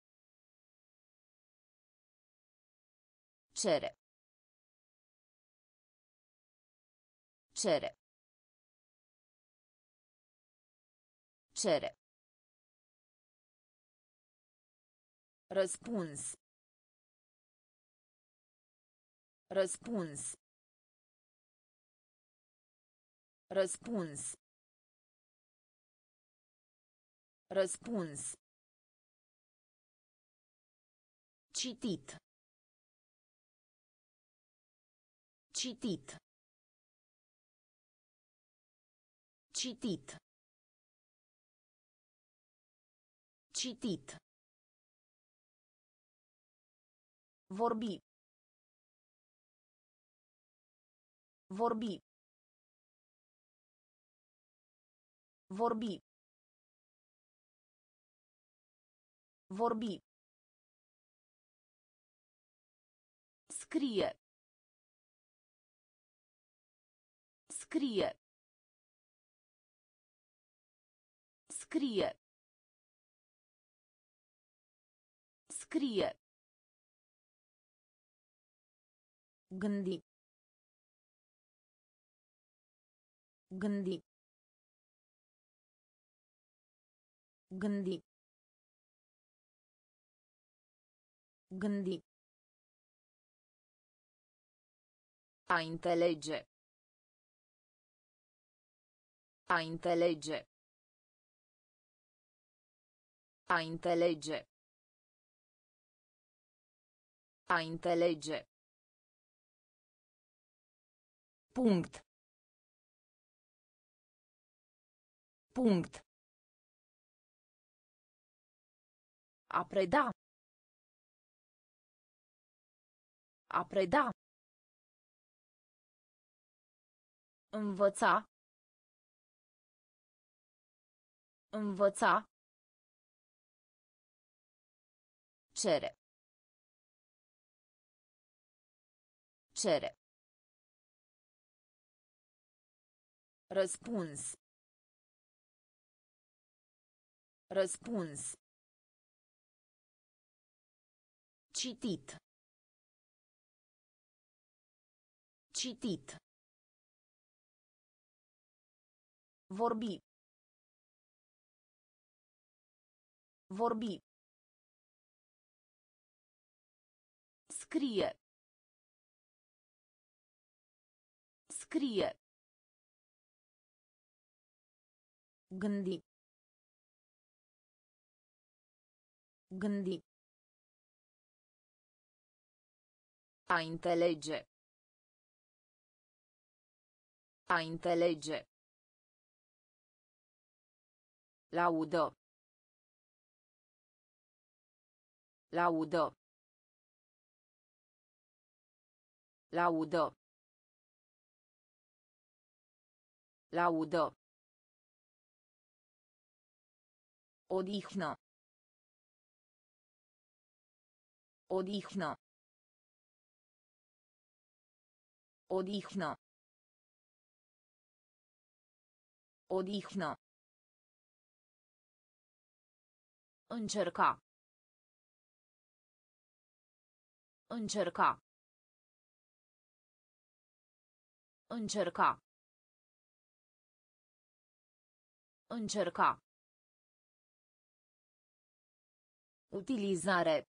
Cere. Cere. Cere. Răspuns. Răspuns. Răspuns. Răspuns. Citit. Citit. Citit. Citit. Vorbi. Vorbi. Vorbi. Vorbi. Scrie. Scrie. Scrie. Scrie. Gândi. Gândi. Gândi. Gândi. A înțelege. A înțelege. A înțelege. A înțelege. Punct. Punct. A preda. A preda. Învăța. Învăța. Cere. Cere. Răspuns. Răspuns. Citit. Citit. Vorbi. Vorbi. Scrie. Scrie. Gândi. Gândi. A înțelege. A înțelege. Laudă. Laudă. Laudă. Laudă. Odihnă. Odihnă. Odihnă. Odihnă. Încerca. Încerca. Încerca. Încerca. Utilizare.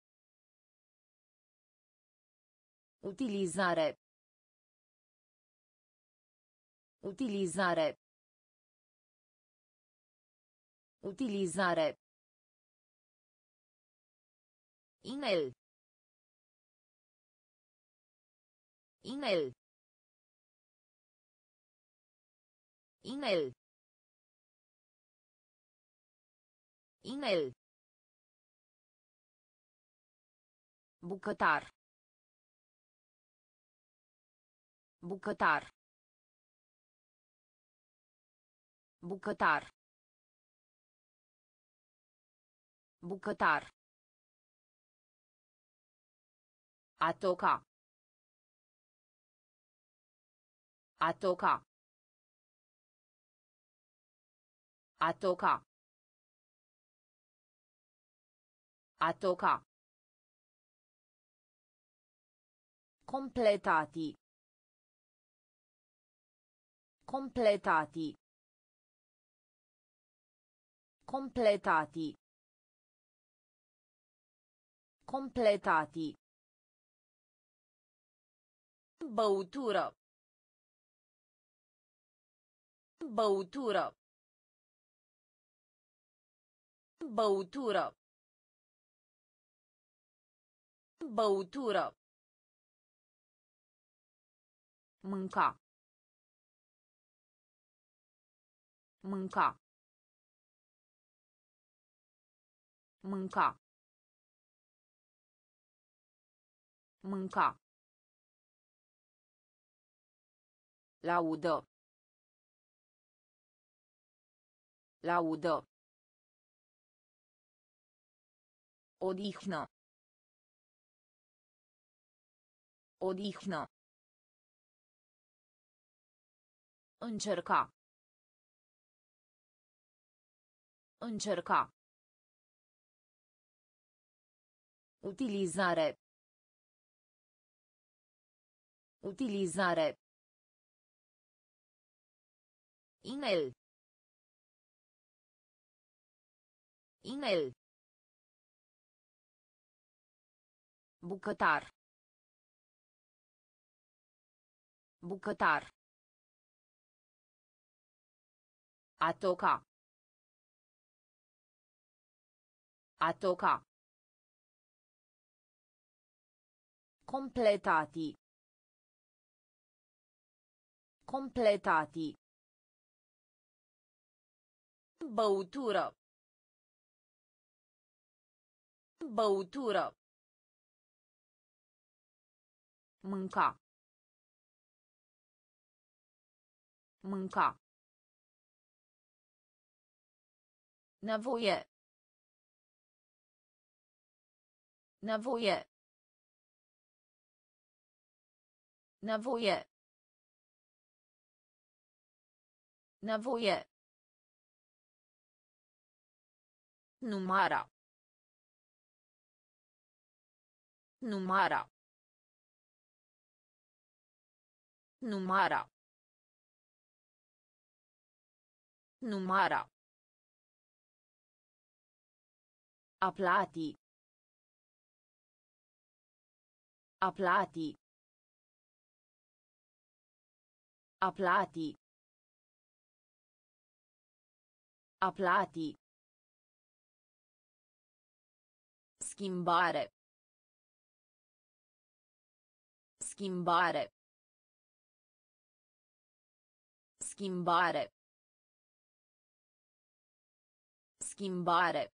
Utilizare. Utilizare. Utilizare. Inel. Inel. Inel. Inel. Bucătar. Bucătar. Bucătar. Bucătar. A toca. A toca. A toca. A toca. Completati. Completati. Completati. Completati. Băutură. Băutură. Băutură. Băutură. Mânca. Mânca. Mânca. Mânca. Laudă. Laudă. Odihnă. Odihnă. Încerca. Încerca. Utilizare. Utilizare. Inel. Inel. Bucătar. Bucătar. A toca. A toca. Completati. Completati. Băutură. Băutură. Mânca. Mânca. Nevoie. Nevoie. Nevoie. Nevoie. Numara. Numara. Numara. Numara. Aplati. Aplati. Aplati. Aplati. Schimbare. Schimbare. Schimbare. Schimbare.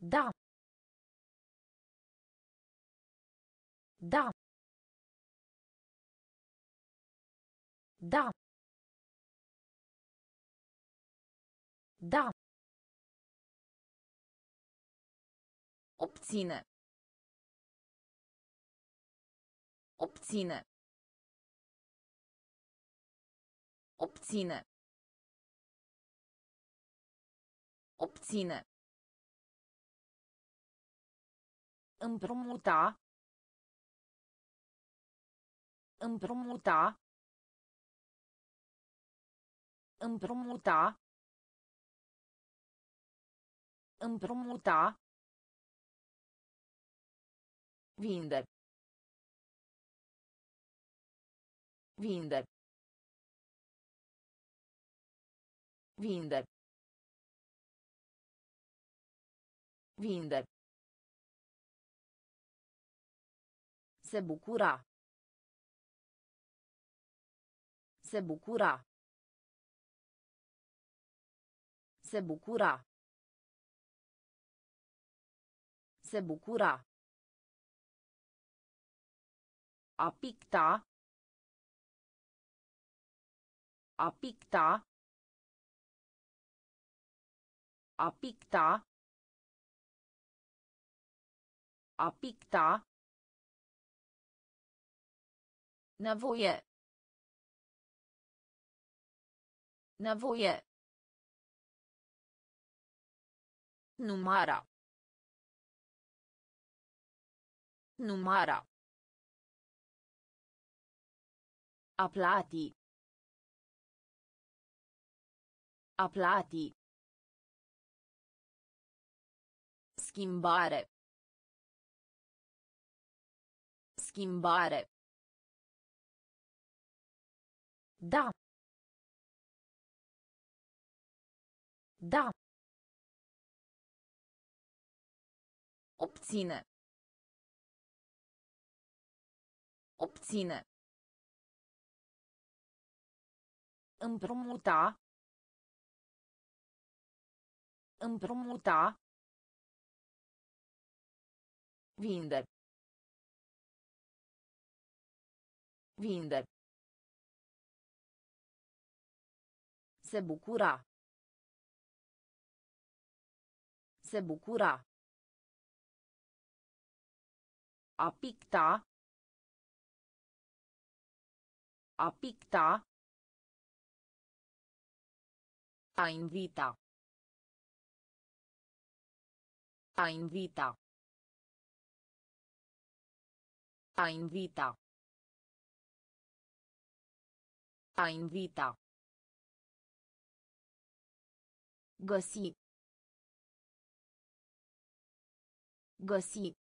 Da. Da. Da. Da. Obține. Obține. Obține. Obține. Împrumuta. Împrumuta. Împrumuta. Împrumuta. Vinde. Vinde. Vinde. Vinde. Se bucura. Se bucura. Se bucura. Se bucura. A picta. A picta. A picta. A picta. Nevoie. Nevoie. Numara. Numara. A plati. A plati. Schimbare. Schimbare. Da. Da. Obține. Obține. Împrumuta. Împrumuta. Vinde. Vinde. Se bucura. Se bucura. A picta. A picta. A invita. A invita. A invita. A invita. Găsi. Găsi.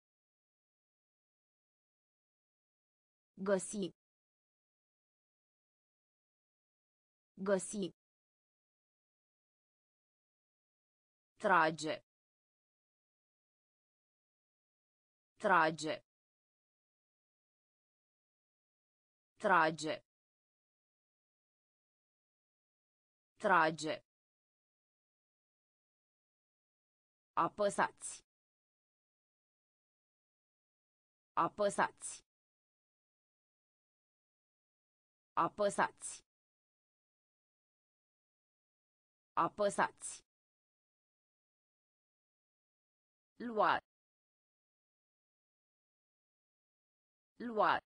Găsi. Găsi. Trage. Trage. Trage. Trage. Apăsați. Apăsați. Apăsați. Apăsați. Lua. Lua.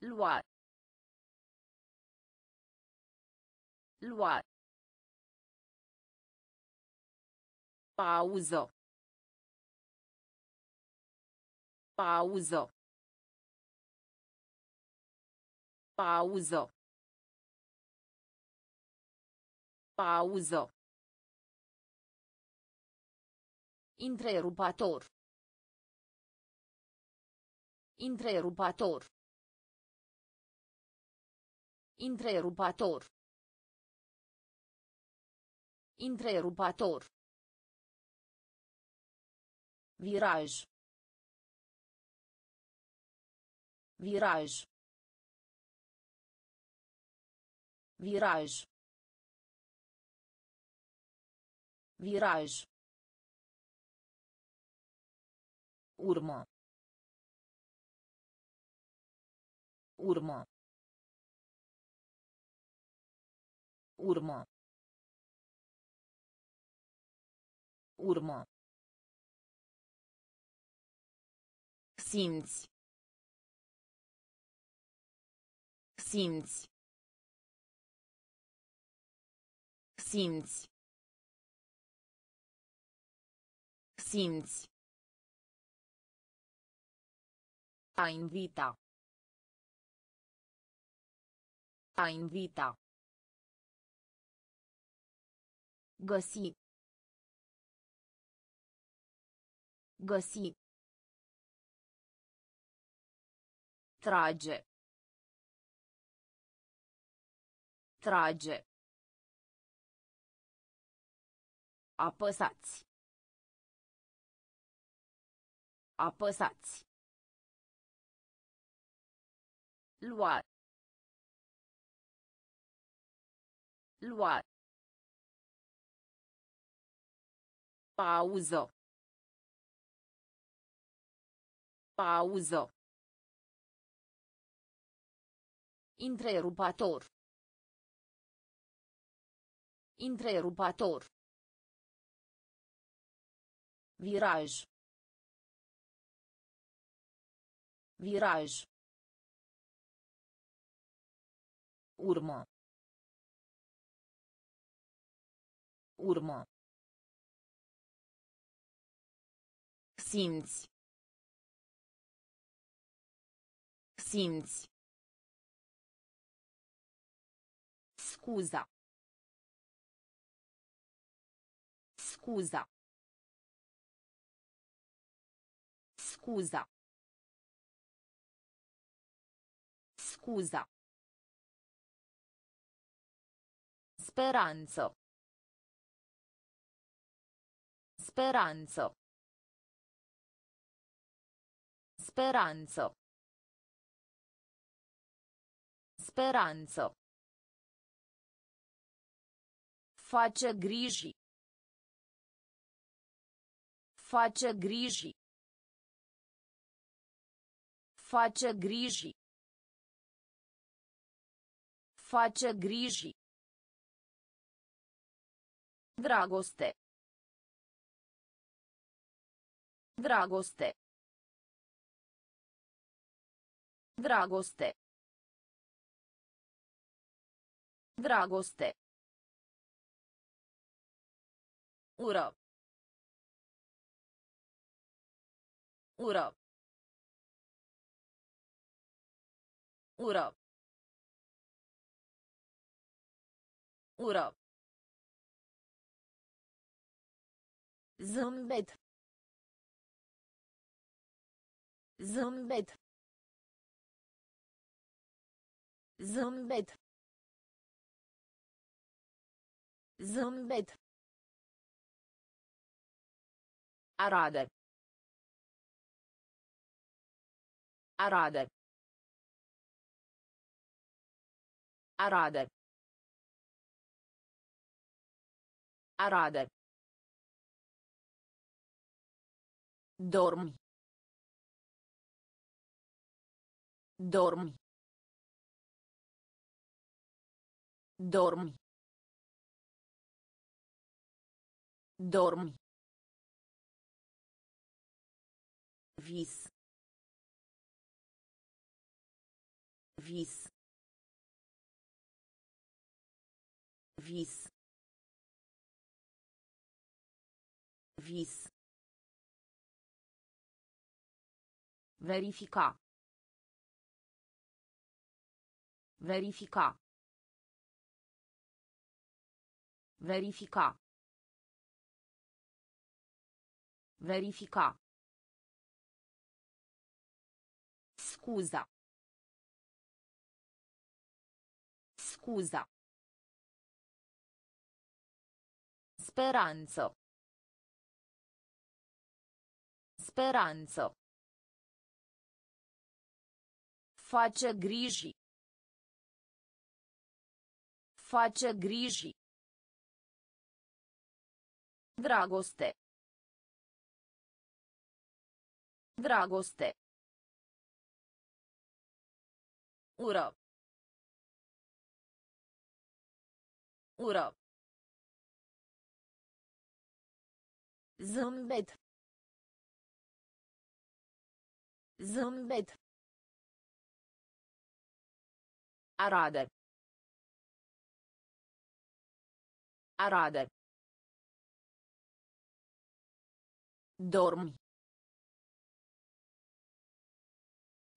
Lua. Lua. Pauză. Pauză. Pauză. Pauză. Întrerupator. Întrerupator. Întrerupator. Întrerupator. Viraj. Viraj. Viraj. Viraj. Urmă. Urmă. Urmă. Urmă. Simți. Simți. Simți. Simți. A invita. A invita. Găsi. Găsi. Trage. Trage. Apăsați. Apăsați. Lua. Lua. Pauză. Pauză. Întrerupator. Întrerupator. Viraj. Viraj. Urmă. Urmă. Simți. Simți. Scuza. Scuza. Scuza. Scuza. Speranță. Speranță. Speranță. Speranță. Face griji. Face griji. Face griji. Face griji. Dragoste. Dragoste. Dragoste. Dragoste. Ură. Ură. Ură. Ură. Zâmbet. Zâmbet. Zâmbet. Zâmbet. Arade. Arade. Arade. Arade. Dormi. Dormi. Dormi. Dormi. Vis. Vis. Vis. Vis. Verifica. Verifica. Verifica. Verifica. Scuza. Scuza. Speranță. Speranță. Face griji. Face griji. Dragoste. Dragoste. Ură. Ură. Zâmbet. Zâmbet. Arade. Arade. Dormi.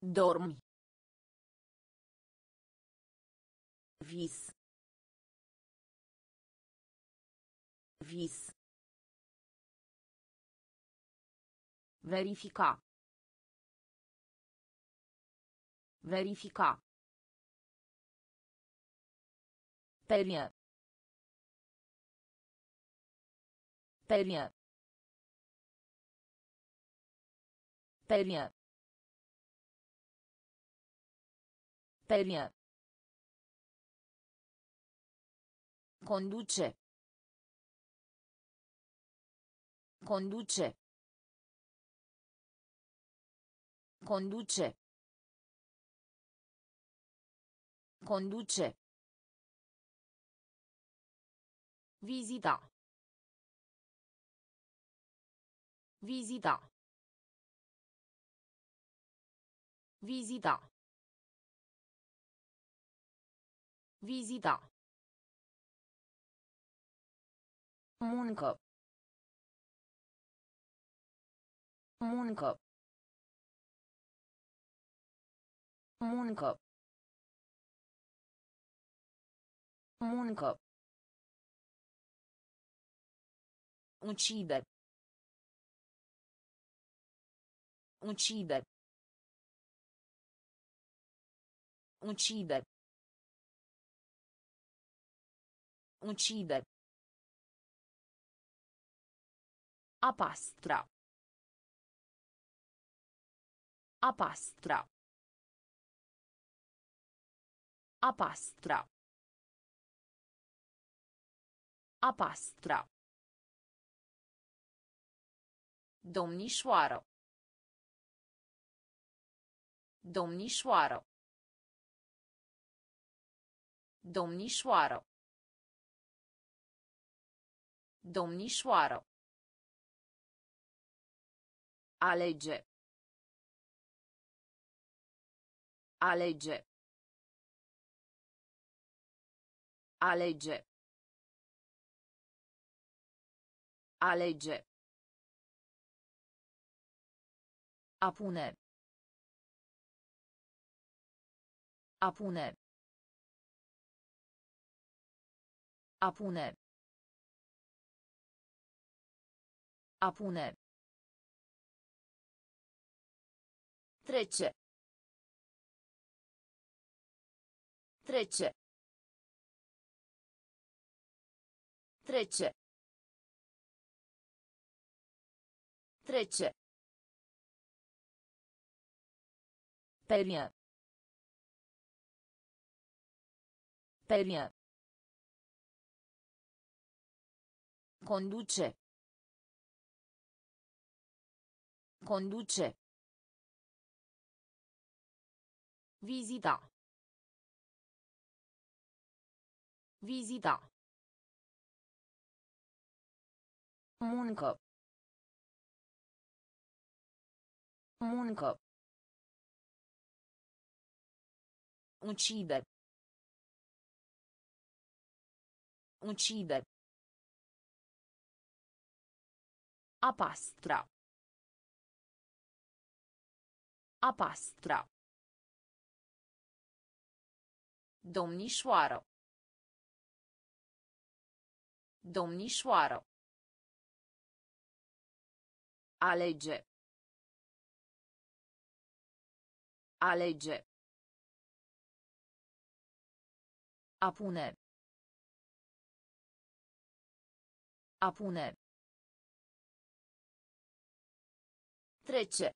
Dormi. Vis. Vis. Verifica. Verifica. Perie. Perie. Perie. Perie. Conduce. Conduce. Conduce. Conduce. Vizita. Vizita. Vizita. Vizita. Muncă. Muncă. Muncă. Muncă. Uccide. Uccide. Uccide. Uccide. A pastra. A pastra. Domnișoară. Domnișoară. Domnișoară. Domnișoară. Alege. Alege. Alege. Alege. Apune. Apune. Apune. Apune. Trece. Trece. Trece. Trece. Perie. Perie. Conduce. Conduce. Vizita. Vizita. Muncă. Muncă. Uccide. Uccide. A pastra. A pastra. Domnișoară. Domnișoară. Alege. Alege. Apune. Apune. Trece.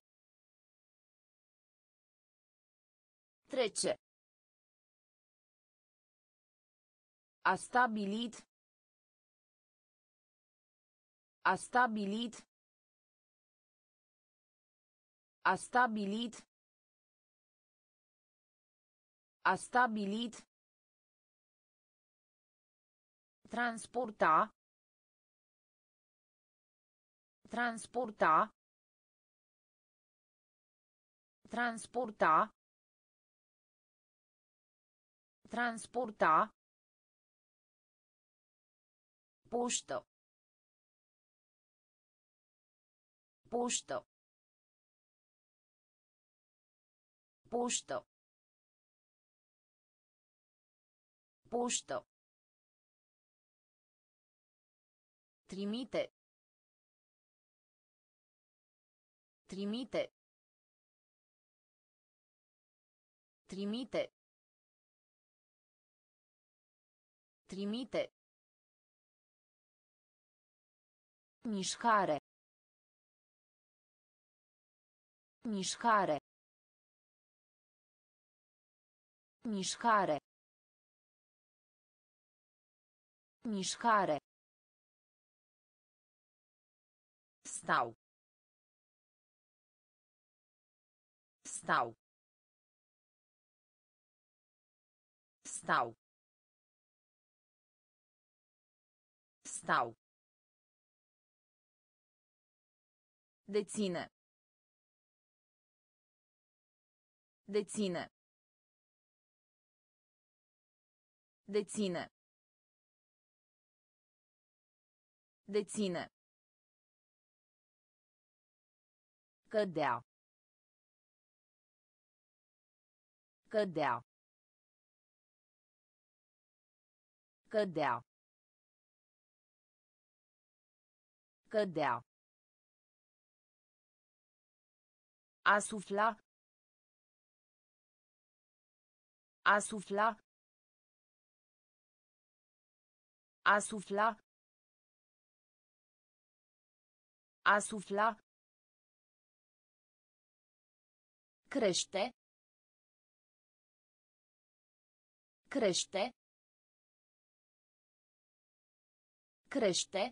Trece. A stabilit. A stabilit. A stabilit. A stabilit. Transporta. Transporta. Transporta. Transporta. Poștă. Poștă. Poștă. Poștă. Trimite. Trimite. Trimite. Trimite. Mișcare. Mișcare. Mișcare. Mișcare. Stau. Stau. Stau. Stau. Deține. Deține. Deține. Deține. Cădea. Cădea. Cădea. Cădea. A sufla. A sufla. Crește. Crește. Crește.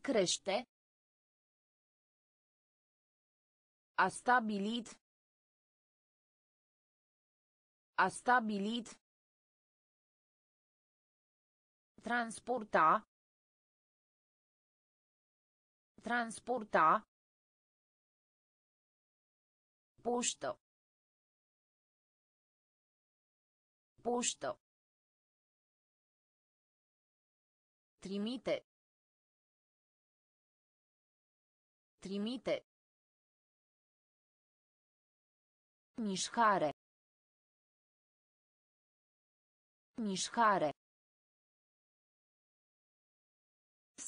Crește. A stabilit. A stabilit. Transporta. Transporta. Poștă. Poștă. Trimite. Trimite. Mișcare. Mișcare.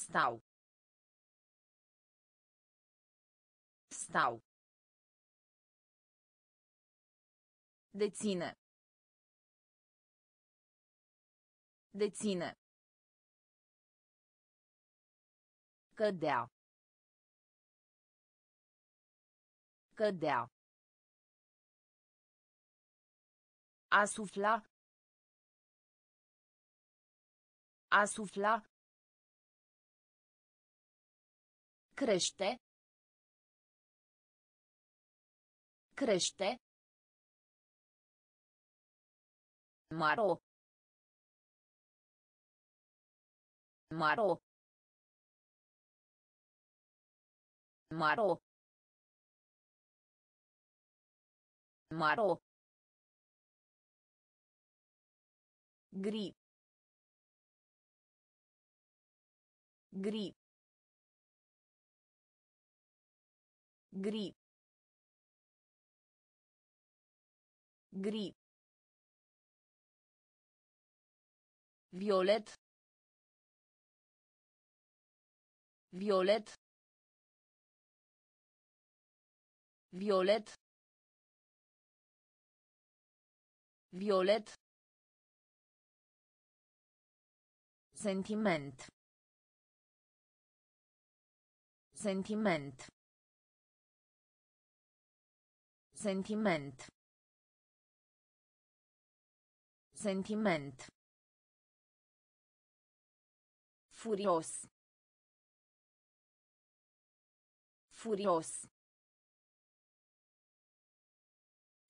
Stau. Stau. Deține. Deține. Cădea. Cădea. A sufla. A sufla. Crește. Crește. Maro. Maro. Maro. Maro. Gri. Gri. Gri. Gri. Violet. Violet. Violet. Violet. Sentiment. Sentiment. Sentiment. Sentiment. Furios. Furios.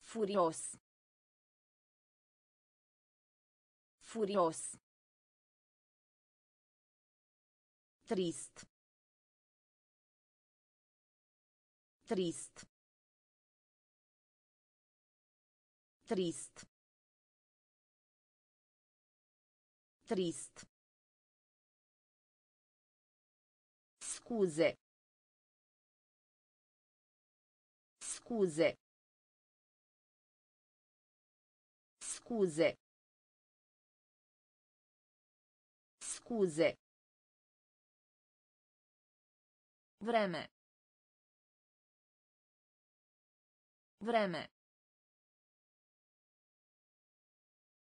Furios. Furios. Trist. Trist. Trist. Trist. Scuze. Scuze. Scuze. Scuze. Vreme. Vreme.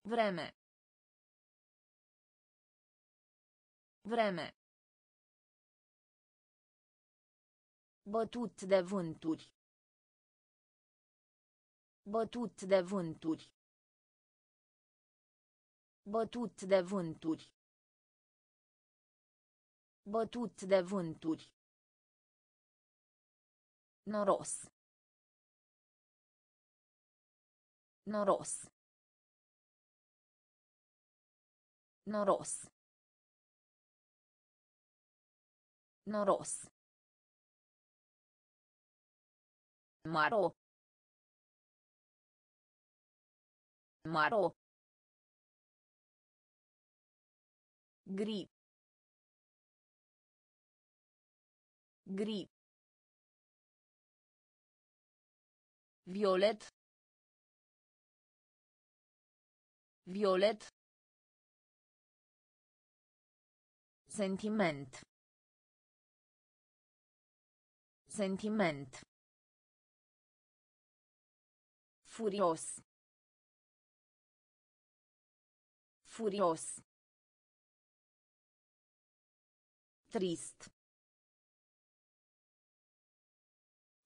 Vreme. Vreme. Bătut de vânturi. Bătut de vânturi. Bătut de vânturi. Bătut de vânturi. Noros. Noros. Noros. Noros. Maro. Maro. Gri. Gri. Violet. Violet. Sentiment. Sentiment. Furios. Furios. Trist.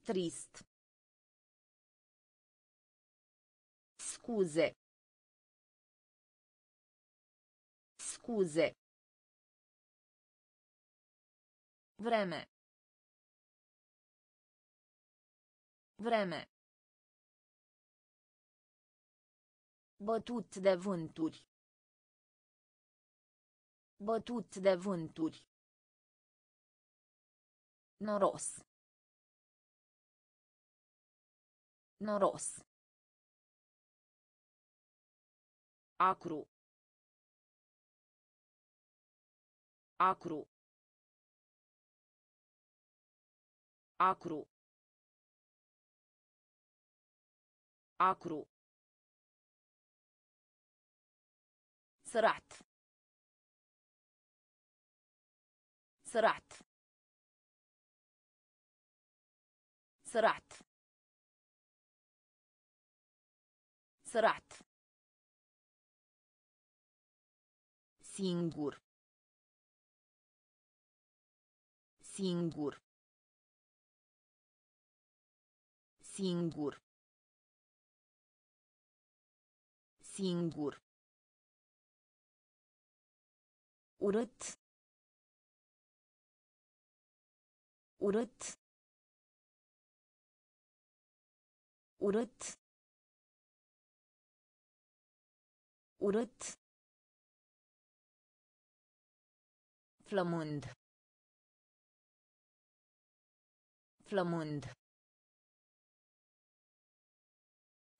Trist. Scuze. Scuze. Vreme. Vreme. Bătut de vânturi. Bătut de vânturi. Noros. Noros. Acru. Acru. Acru. Acru. Sărat. Sărat. Sărat. Sărat. Singur. Singur. Singur. Singur. Urât urât urât urât flămând flămând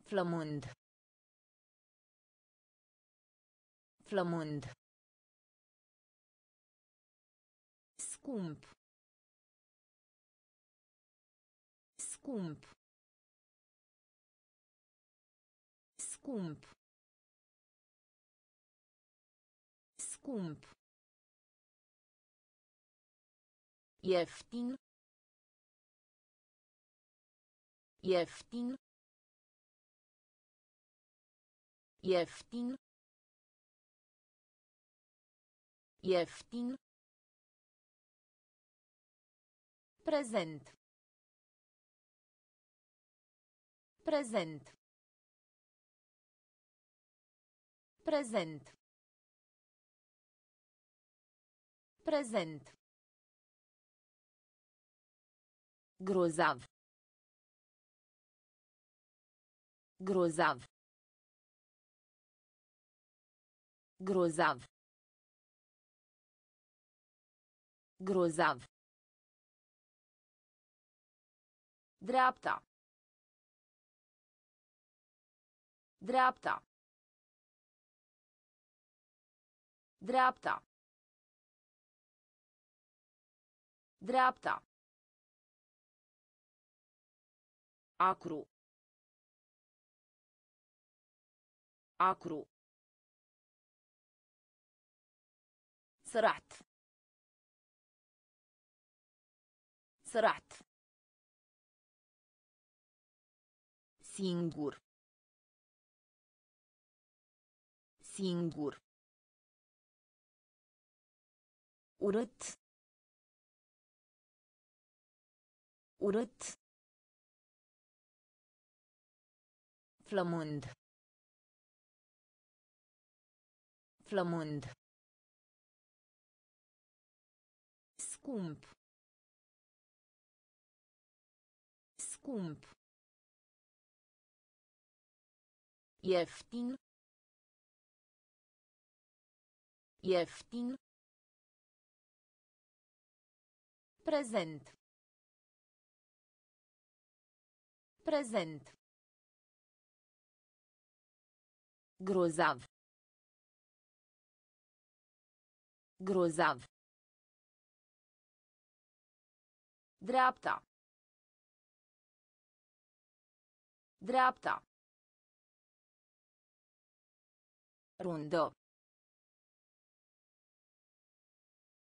flămând flămând scump scump scump scump ieftin ieftin ieftin ieftin Prezent. Prezent. Prezent. Prezent. Grozav. Grozav. Grozav. Grozav. Dreapta. Dreapta. Dreapta. Dreapta. Acru. Acru. سرعت سرعت Singur. Singur. Urât. Urât. Flămând. Flămând. Scump. Scump. Ieftin. Ieftin. Prezent. Prezent. Grozav. Grozav. Dreapta. Dreapta. Rundă.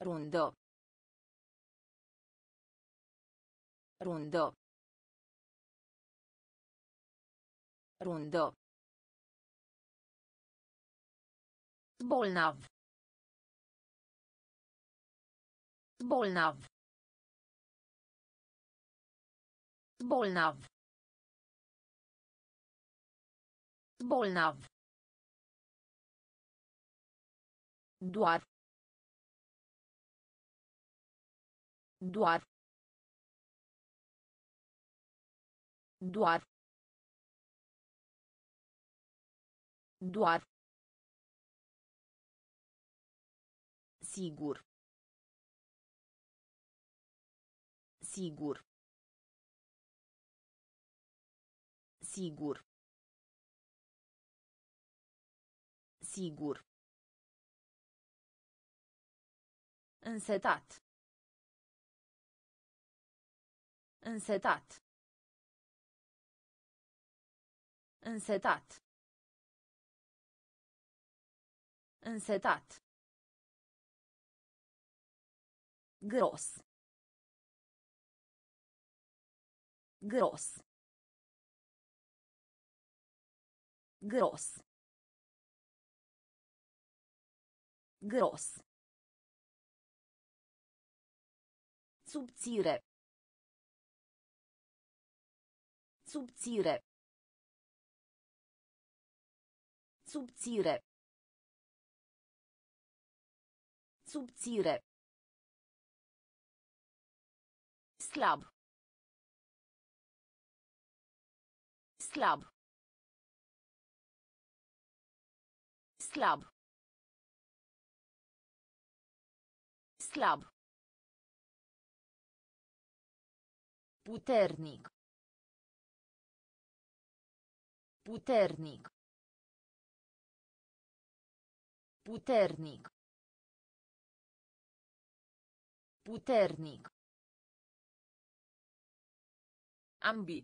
Rundă. Rundă. Rundă. Bolnav. Bolnav. Bolnav. Bolnav. Doar. Doar. Doar. Doar. Sigur. Sigur. Sigur. Sigur. Însetat. Însetat. Însetat. Însetat. Gros. Gros. Gros. Gros. Subțire. Subțire. Subțire. Subțire. Slab. Slab. Slab. Slab. Puternic. Puternic. Puternic. Puternic. Ambi.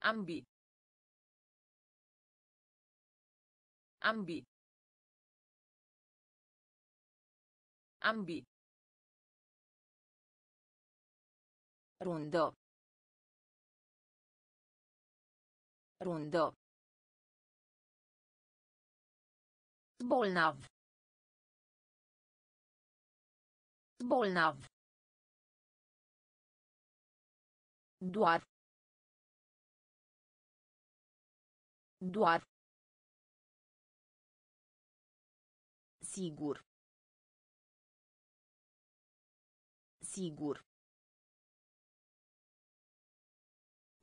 Ambi. Ambi. Ambi. Rundă. Rundă. Bolnav. Bolnav. Doar. Doar. Sigur. Sigur.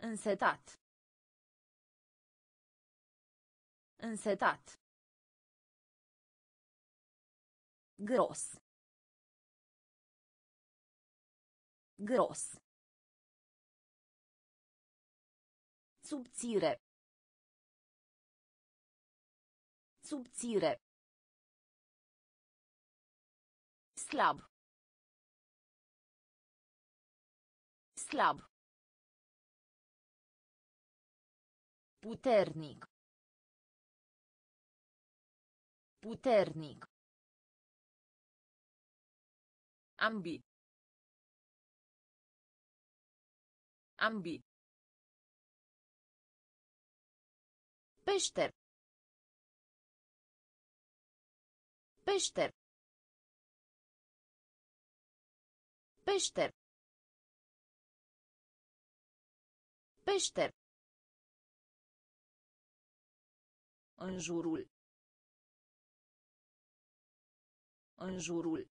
Însetat. Însetat. Gros. Gros. Subțire. Subțire. Slab. Slab. Puternic. Puternic. Ambi. Ambi. Peșter. Peșter. Peșter. Peșter. În jurul. În jurul.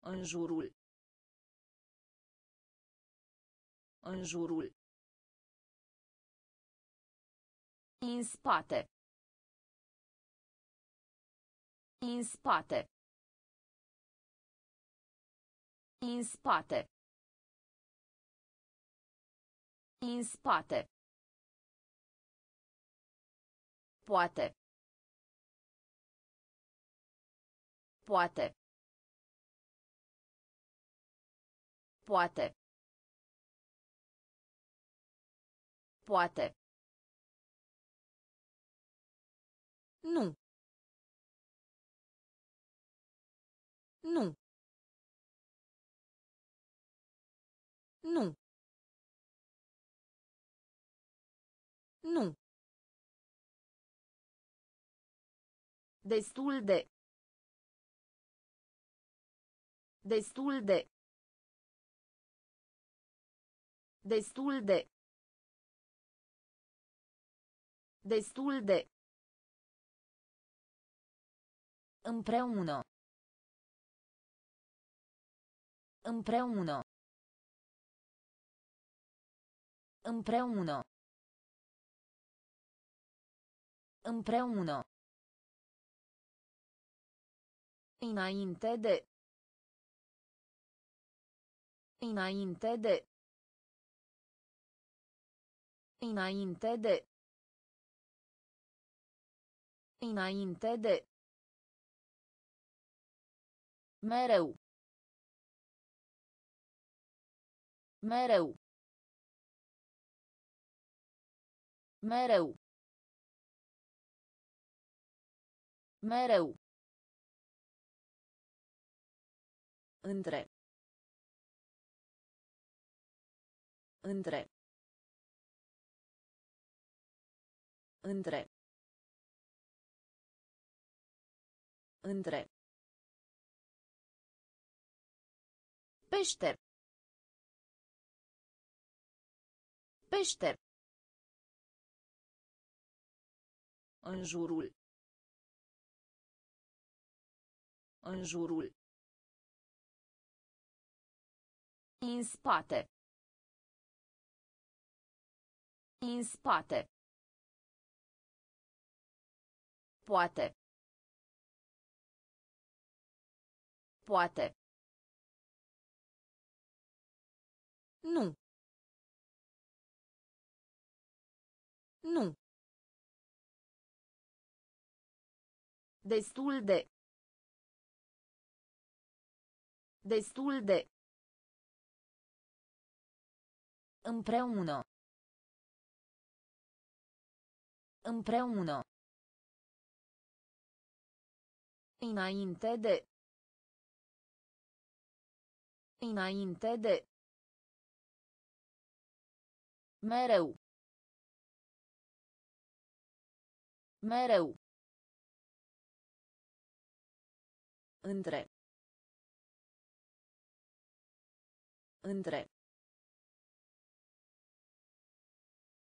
În jurul. În jurul. În spate. În spate. În spate. În spate. Poate. Poate. Poate. Poate. Nu. Nu. Nu. Nu. Destul de. Destul de. Destul de. Destul de. Împreună. Împreună. Împreună. Împreună. Înainte de. Înainte de. Înainte de. Înainte de. Mereu. Mereu. Mereu. Mereu. Între. Între. Între. Între. Peșter. Peșter. În jurul. În jurul. În spate. În spate. Poate. Poate. Nu. Nu. Destul de. Destul de. Împreună. Împreună. Înainte de. Înainte de. Mereu. Mereu. Între. Între.